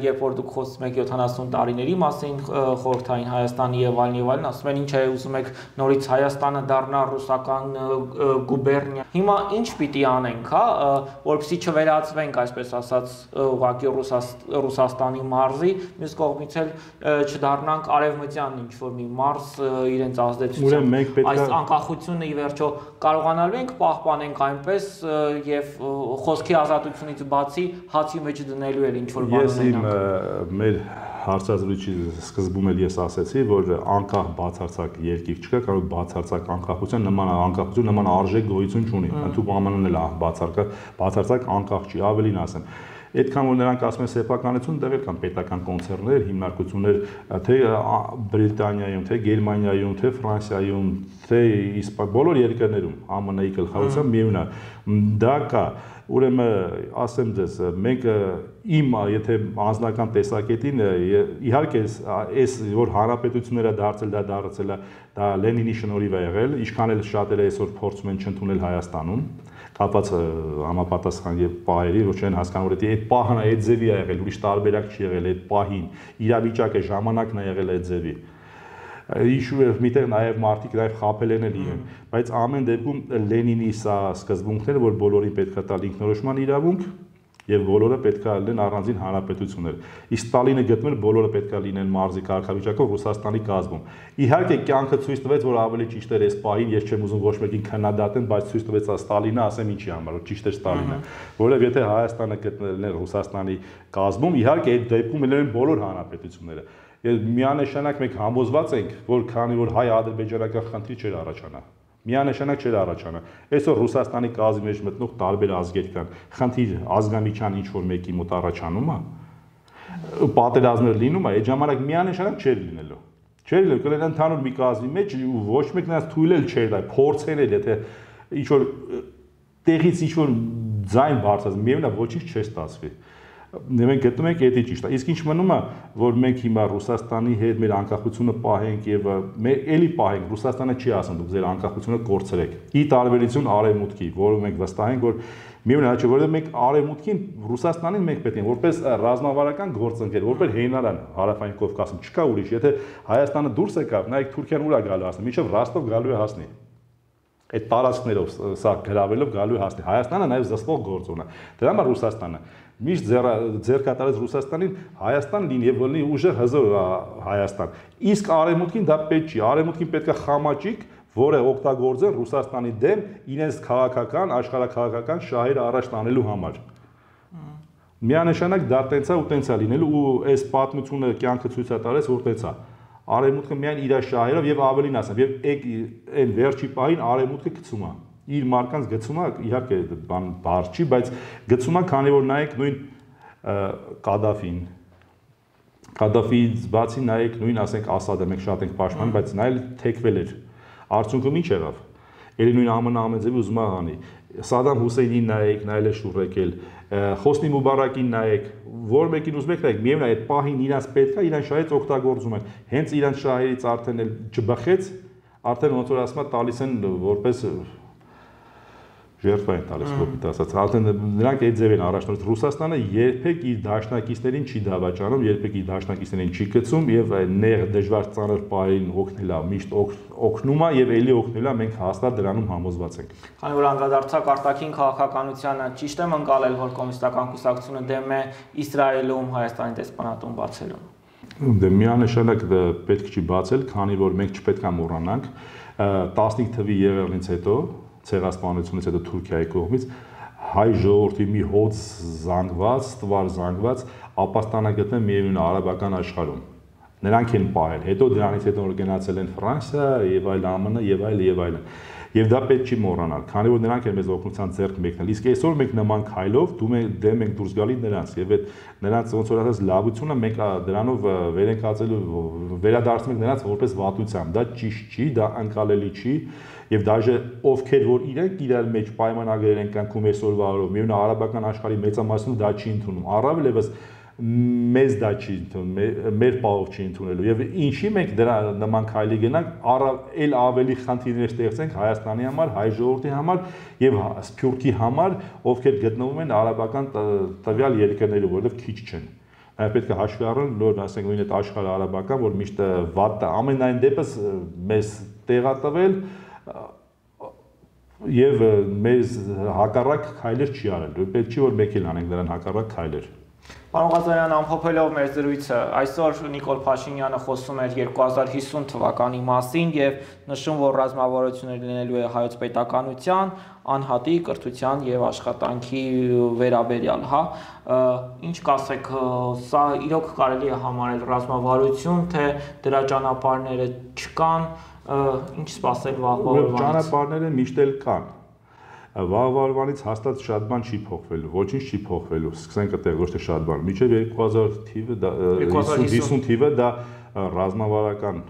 երբ որ դուք խոսում եք 70 տարիների մասին, խորհրդային Հայաստանի եւ այլն եւ այլն, ասում են ինչ է ուզում եք նորից Հայաստանը դառնա ռուսական գուբերնիա։ Հիմա ինչ պիտի անենք, հա, որպեսզի չվերածվենք, այսպես ասած, ուղղակի Ռուսաստանի մարզի, մյուս կողմից էլ չդառնանք արևմտյան ինչ որ մի մարս իրենց ազդեցությամբ այս անկախությունը ի վերջո կարողանալու ենք պահպանենք այնպես եւ խոսքի ազատությունից բացի հացի մեջ դնելու էլ ինչ որ բան ունենանք։ Ես իմ մեր հարցազրույցի սկզբում էլ ես ասացի, որ անկախ բացարձակ երկիր չկա, կարող բացարձակ անկախության նման անկախություն նման արժեք գոյություն չունի։ Ընդհանուր պայմանն էլ բացարձակ բացարձակ անկախ չի, ավելին ասեմ այդքան որ նրանք ասում են սեփականություն, դեռ կան պետական կոնցերններ, հիմնարկություններ, թե Բրիտանիայում, թե Գերմանիայում, թե Ֆրանսիայում, թե իսպան բոլոր երկրներում ԱՄՆ-ի գլխավորությամբ է դա կա ուրեմն ասեմ դες մենք իմ եթե անձնական տեսակետին իհարկե այս որ հանրապետությունները դարձել դա դարձել դա Լենինի շնորհիվ է եղել, ինչքան էլ շատերը այսօր փորձում են չընդունել Հայաստանում կապված համապատասխան եւ պահերի, որ չեն հասկանում, որ այդ պահն այդ ձևի է եղել, ուրիշ տարբերակ չի եղել այդ պահին, իրավիճակը ժամանակն է եղել այդ ձևի իշու էր միտեղ նաև մարտիկ նաև խապել են իրեն բայց ամեն դեպքում Լենինի սա սկզբունքները որ բոլորին պետք է տալ ինքնորոշման իրավունք եւ բոլորը պետք է լինեն առանձին հանրապետություններ իսկ Ստալինը գտնել բոլորը պետք է լինեն մարզի կարգավիճակով Ռուսաստանի կազմում իհարկե կյանքը ցույց տվեց որ ավելի ճիշտ էր այս պահին ես չեմ ուզում ոչ մեկին քննադատեն բայց ցույց տվեց Ստալինը ասեմ ինչի համար որ ճիշտ էր Ստալինը որովհետեւ եթե Հայաստանը գտնելն էր Ռուսաստանի կազմում իհարկե այդ դեպքում լինեն բոլոր հանրապետությունները միանշանակ մենք համոզված ենք, որ քանի որ հայ-ադրբեջանական խնդիր չէր առաջանա։ Միանշանակ չէր առաջանա։ Այսօր Ռուսաստանի կազմի մեջ մտնող տարբեր ազգեր կան։ Խնդիր ազգամիչան ինչ որ մեկի մոտ առաջանում է, պատերազմներ լինում է, այդ ժամանակ միանշանակ չէր լինելու։ Չէր լինելու, կլեն ընդհանուր մի կազմի մեջ ու ոչ մեկ նրանց թույլ էլ չէր դա, փորձեն էլ, եթե ինչ որ տեղից ինչ որ ձայն բարձած, միևնույն է ոչինչ չէ ստացվի մենք գտնում ենք էդի ճիշտ է։ Իսկ ինչ մնում է, որ մենք հիմա Ռուսաստանի հետ մեր անկախությունը պահենք եւ մեր էլի պահենք, Ռուսաստանը չի ասում դուք ձեր անկախությունը կորցրեք։ Ի տարբերություն արևմուտքի, որը մենք վստահ ենք, որ միևնույն է, որովհետեւ մենք արևմուտքին Ռուսաստանին մենք պետք է որպես ռազմավարական գործընկեր, որպես հեյնարան հարավային Կովկասում չկա ուրիշ, եթե Հայաստանը դուրս եկավ, նայեք Թուրքիան ուր է գալու հասնի, միջև Ռոստով գալու է հասնի այդ տարածքներով սա գրավելով գալու հասնի։ Հայաստանը նաև զսպող գործոն է։ Դրա համար Ռուսաստանը միշտ ձեր ձեր կատարած Ռուսաստանին Հայաստան լինի եւ լինի ուժեղ հզոր Հայաստան։ Իսկ արևմուտքին դա պետք չի։ Արևմուտքին պետք է խամաճիկ, որը օգտագործեն Ռուսաստանի դեմ իրենց քաղաքական, աշխարհակաղակական շահերը առաջ տանելու համար։ Միանշանակ դա տենցա ու տենցա լինելու ու այս պատմությունը կյանքը ցույց է տալիս, որ տենցա արևմուտքը միայն իր շահերով եւ ավելին ասեմ եւ այն վերջի պահին արևմուտքը գցում է իր մարկանց գցում է, իհարկե բան բար չի, բայց գցում է, քանի որ նայեք նույն Կադաֆին, Կադաֆիից բացի նայեք նույն ասենք Ասադը մենք շատ ենք պաշտպանում, բայց նա էլ թեքվել էր։ Արդյունքում ինչ եղավ։ Էլի նույն ԱՄՆ ամենձևի ուզում է անի։ Սադամ Հուսեյնին նայեք, նա էլ է շուրեկել։ Խոսնի Մուբարակին նայեք, որ մեկին ուզում եք նայեք, միևնույն է այդ պահին իրանց պետքա իրան շահից օգտագործում են։ Հենց իրանց շահերից արդեն էլ չբխեց, արդեն ոնց որ է տալիս են որպես ժերտվա են տալիս կոպիտ ասած։ Արդեն նրանք այդ ձև են առաջնորդ Ռուսաստանը երբեք իր դաշնակիցներին չի դավաճանում, երբեք իր դաշնակիցներին չի գցում եւ նեղ դժվար ծանր պահին օգնելա, միշտ օգնում է եւ ելի օգնելա, մենք հաստատ դրանում համոզված ենք։ Քանի որ անդրադարձակ արտաքին քաղաքականությանը, ճիշտ եմ ընկալել, որ կոմունիստական կուսակցությունը դեմ է Իսրայելում Հայաստանի դեսպանատուն բացելուն։ Դե միանշանակ պետք չի բացել, քանի որ մենք չպետք է մոռանանք 15 թվի եղելից հետո ցեղասպանությունից հետո Թուրքիայի կողմից հայ ժողովրդի մի հոց զանգված, տվար զանգված ապաստանագետը միևնույն արաբական աշխարհում նրանք են ողել հետո դրանից հետո գնացել են Ֆրանսիա եւ այլ ԱՄՆ եւ այլ եւ այլն եւ դա պետք չի մոռանալ քանի որ նրանք են մեզ օգնության ձեռք մեկնել իսկ այսօր մենք նման քայլով դու մենք դեմ ենք դուրս գալի նրանց եւ այդ նրանց ոնց որ ասած լավությունը մենք դրանով վեր ենք ածելու վերադարձնում ենք նրանց որպես վատությամբ դա ճիշտ չի դա անկալելի չի եւ դաժե ովքեր որ իրենք իրար մեջ պայմանագրեր են կնքում այսօրվա օրով միևնույն արաբական աշխարհի մեծամասնությունը դա չի ընդունում առավել եւս մեզ դա չի ընդունում մեր պահով չի ընդունելու եւ ինչի մենք դրա նման քայլի գնանք առավել ավելի խնդիրներ ստեղծենք Հայաստանի համար հայ ժողովրդի համար եւ Սփյուռքի համար ովքեր գտնվում են արաբական տվյալ երկրներում որովհետեւ քիչ չեն Այ պետք է հաշվի առնել, որ ասենք նույն այդ աշխարհը արաբական, որ միշտ վատ ամենայն դեպս մեզ տեղատվել եւ մեզ հակառակ քայլեր չի արել։ Պետք չի որ մեկ էլ անենք նրան հակառակ քայլեր։ Պարոն Ղազարյան, ամփոփելով մեր զրույցը, այսօր Նիկոլ Փաշինյանը խոսում էր 2050 թվականի մասին եւ նշում, որ ռազմավարություններ լինելու է հայոց պետականության, անհատի կրթության եւ աշխատանքի վերաբերյալ, հա։ Ինչ կասեք, սա իրոք կարելի է համարել ռազմավարություն, թե դրա ճանապարհները չկան, ինչ սпасել վաղվանից։ Ճանապարհները միշտ էլ կան վաղվանից հաստատ շատ բան չի փոխվելու, ոչինչ չի փոխվելու։ Սկսենք այդտեղ ոչ թե շատ բան։ Միջև 2000 թիվը դա 2050 թիվը դա ռազմավարական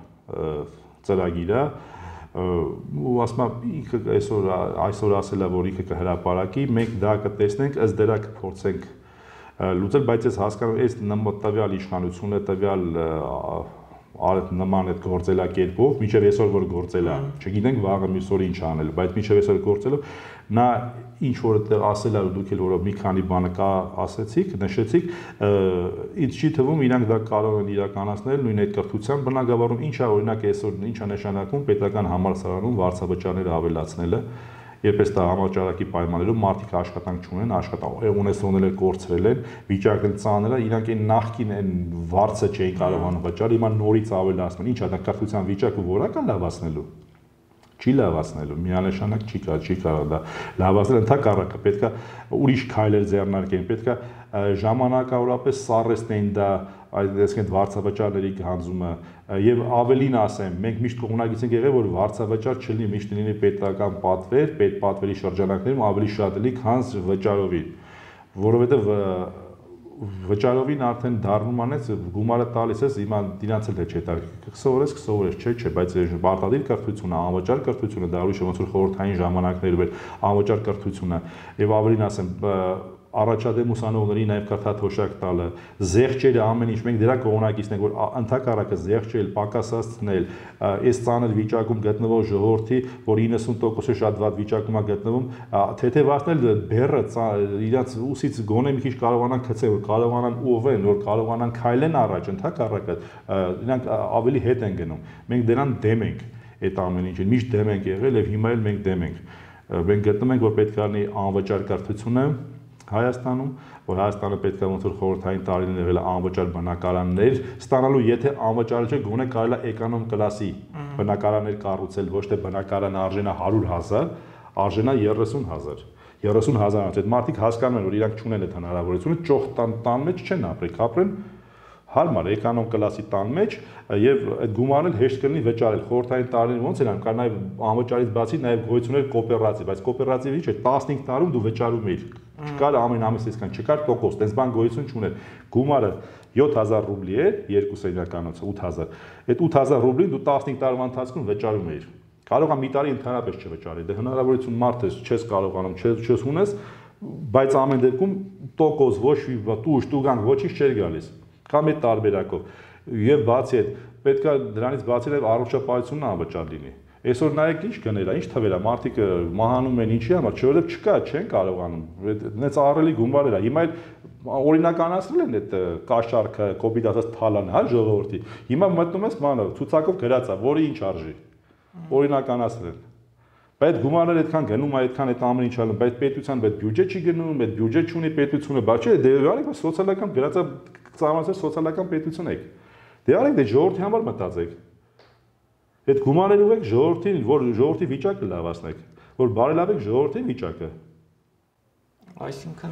ծրագիր է ու ասում եմ ինքը այսօր այսօր ասել է որ ինքը կհրապարակի, մենք դա կտեսնենք, ըստ դրա կփորձենք լուծել, բայց ես հասկանում եմ, այս նմտավյալ իշխանությունը, տվյալ արդ նման այդ գործելակերպով, միջև այսօր որ գործել է, չգիտենք վաղը մյուս օր ինչ անել, բայց միջև այսօր գործելով նա ինչ որ այդտեղ ասել է ու դուք էլ որ մի քանի բանը կա ասեցիք, նշեցիք, ինձ չի թվում իրանք դա կարող են իրականացնել նույն այդ կրթության բնակավարում, ինչա օրինակ այսօր ինչա նշանակում պետական համալսարանում վարձավճարները ավելացնելը, երբ էս դա համաճարակի պայմաններում մարդիկ աշխատանք չունեն, աշխատանք ունեցողները կորցրել են, վիճակն ծանր է, իրանք այն նախքին այն վարձը չէին կարողանում վճարել, հիմա նորից ավելացնել, ինչա դա կրթության վիճակը որակա լավացնելու չի լավացնելու միանշանակ չի կարող չի կարող դա լավացնել ընդհակառակը պետքա ուրիշ քայլեր ձեռնարկեն պետքա ժամանակավորապես սառեցնեն դա այդ այսինքն վարձավճարների հանձումը եւ ավելին ասեմ մենք միշտ կողմնակից ենք եղել որ վարձավճար չլինի միշտ լինի պետական պատվեր պետ պատվերի շրջանակներում ավելի շատ լինի քան վճարովի որովհետեւ վճարովին արդեն դառնում անես գումարը տալիս ես հիմա դինացել թե չէ տալ կսովորես կսովորես չէ չէ բայց պարտադիր կրթությունը անվճար կրթությունը դա ուրիշ ոնց որ խորհրդային ժամանակներում էր անվճար կրթությունը եւ ավելին ասեմ առաջադեմ ուսանողների նաև կրթաթոշակ տալը, զեղչերը ամեն ինչ մենք դրա կողմնակիցն ենք, որ ընդհակառակը զեղչել, պակասացնել, այս ցաներ վիճակում գտնվող ժողովրդի, որ 90%-ը շատ վատ վիճակում է գտնվում, թեթևացնել բեռը իրաց ուսից գոնե մի քիչ կարողանան գցել, որ կարողանան ուղղեն, որ կարողանան քայլեն առաջ, ընդհակառակը իրանք ավելի հետ են գնում։ Մենք դրան դեմ ենք այդ ամեն ինչին, միշտ դեմ ենք եղել եւ հիմա էլ մենք դեմ ենք։ Մենք գտնում ենք, որ պետք է լինի անվճար կրթությունը, Հայաստանում, որ Հայաստանը պետք է ոնց որ խորհրդային տարիներ եղել անվճար բնակարաններ ստանալու, եթե անվճար չէ, գոնե կարելի է էկոնոմ կլասի բնակարաններ կառուցել, ոչ թե բնակարանը արժենա 100.000, արժենա 30.000 30000 անց այդ մարդիկ հասկանում են որ իրանք չունեն այդ հնարավորությունը ճոխ տան տան մեջ չեն ապրել ապրեն հարմար էկոնոմ կլասի տան մեջ եւ այդ գումարն էլ հեշտ կլինի վճարել խորհրդային տարիներին ոնց անում կար նաեւ անվճարից բացի նաեւ գոյություններ կոոպերատիվ բայց կոոպերատիվի չէ 15 տարում դու վճարում էիր Չկար ամեն ամիս այսքան, չկար տոկոս, տես բան գոյություն չուներ։ Գումարը 7000 ռուբլի է, երկու սենյականոցը 8000։ Այդ 8000 ռուբլին դու 15 տարվա ընթացքում վճարում էիր։ Կարող է մի տարի ընդհանրապես չվճարի։ Դե հնարավորություն մարդը չես կարողանում, չես չես ունես, բայց ամեն դեպքում տոկոս ոչ մի տուժ, տուգան ոչինչ չէր գալիս։ Կամ այդ տարբերակով։ Եվ բացի այդ, պետքա դրանից բացի նաև առողջապահությունն անվճար լինի։ Այսօր նայեք ինչ գներ է, ինչ թվեր է, մարդիկ մահանում են ինչի համար, չորդ չկա, չեն կարողանում։ Դենց ահռելի գումարեր է։ Հիմա այդ օրինականացրել են այդ կաշառքը, կոպիտ ասած թալանը, հա ժողովրդի։ Հիմա մտնում ես բանը, ցուցակով գրած է, որը ինչ արժի։ Օրինականացրել են։ Բայց գումարները այդքան գնում է, այդքան այդ ամեն ինչ անում, բայց պետության այդ բյուջե չի գնում, այդ բյուջե չունի պետությունը, բայց չէ, դե արեք սոցիալական գրածա ծավալացել սոցիալական պետություն եք։ Դե արեք դե ժողովրդի համար մտածեք։ Այդ գումարները ուղեք ժողովրդին, որ ժողովրդի վիճակը լավացնեք, որ բարելավեք ժողովրդի վիճակը։ Այսինքն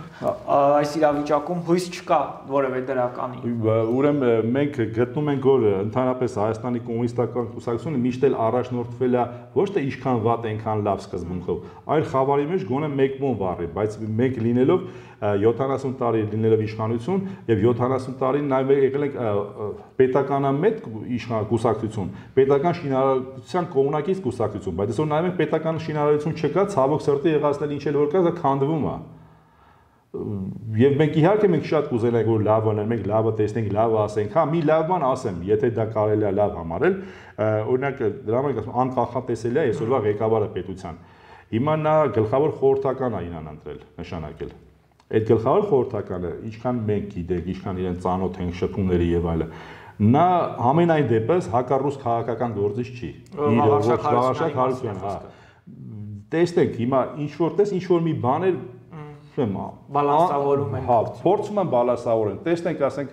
այս իրավիճակում հույս չկա որևէ դրականի։ Ուրեմն մենք գտնում ենք, որ ընդհանրապես Հայաստանի կոմունիստական կուսակցությունը միշտ էլ առաջնորդվել է ոչ թե ինչքան վատ այնքան լավ սկզբունքով, այլ խավարի մեջ գոնե մեկ մոն վառի, բայց մենք լինելով 70 տարի լինելով իշխանություն եւ 70 տարի նաեւ եկել ենք պետականամետ կուսակցություն, պետական շինարարության կողմնակից կուսակցություն, բայց այսօր նայում ենք պետական շինարարություն չկա, ցավոք սրտի եղածնել ինչ էլ որ կա, դա քանդվում է եւ մենք իհարկե մենք շատ կուզենայինք որ լավ անեն, մենք լավը տեսնենք, լավը ասենք, հա, մի լավ բան ասեմ, եթե դա կարելի է լավ համարել, օրինակ դրա մեջ ասում անկախատեսելի է այսօրվա ղեկավարը պետության։ Հիմա նա գլխավոր խորհրդական է իրան ընտրել, նշանակել։ Այդ գլխավոր խորհրդականը, ինչքան մենք գիտենք, ինչքան իրեն ծանոթ ենք շփումների եւ այլը, նա ամենայն դեպս հակառուս քաղաքական գործիչ չի։ Իր Հարություն, հա։ Տեսնենք հիմա ինչ որ տես, ինչ որ մի բաներ չեմ բալանսավորում են։ Հա, փորձում են բալանսավորեն։ Տեսնենք, ասենք,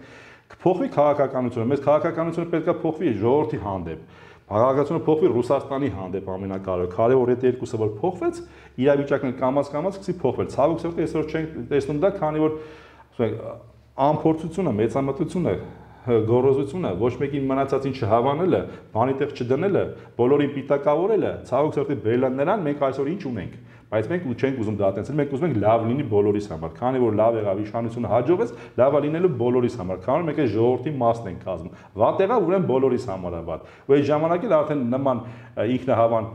կփոխվի քաղաքականությունը, մեզ քաղաքականությունը պետքա փոխվի ժողովրդի հանդեպ։ Քաղաքականությունը փոխվի Ռուսաստանի հանդեպ ամենակարևոր։ Կարևոր այդ երկուսը որ փոխվեց, իրավիճակն կամած-կամած սկսի փոխվել։ Ցավոք սրտի այսօր չենք տեսնում դա, քանի որ ասենք անփորձությունը, մեծամտությունը գորոզությունը, ոչ մեկին մնացածին չհավանելը, բանի տեղ չդնելը, բոլորին պիտակավորելը, ցավոք սրտի բերելան նրան մենք այսօր ինչ ունենք բայց մենք ու չենք ուզում դա այտենցել, մենք ուզում ենք լավ լինի բոլորիս համար, քանի որ լավ եղավ իշխանությունը հաջողվեց, լավա լինելու բոլորիս համար, քանի որ մենք այս ժողովրդի մասն ենք կազմում։ Վատ եղավ, ուրեմն բոլորիս համար է վատ։ Ու այս ժամանակ էլ արդեն նման ինքնահավան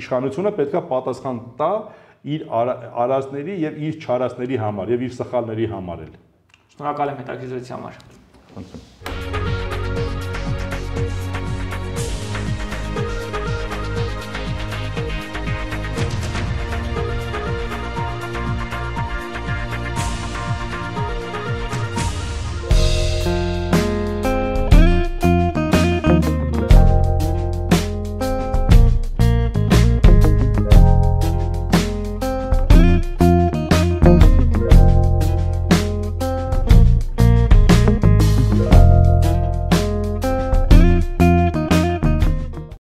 իշխանությունը պետքա պատասխան տա իր արածների եւ իր չարածների համար եւ իր սխալների համար էլ։ Շնորհակալ եմ հետաքրքրության համար։ Խնդրեմ։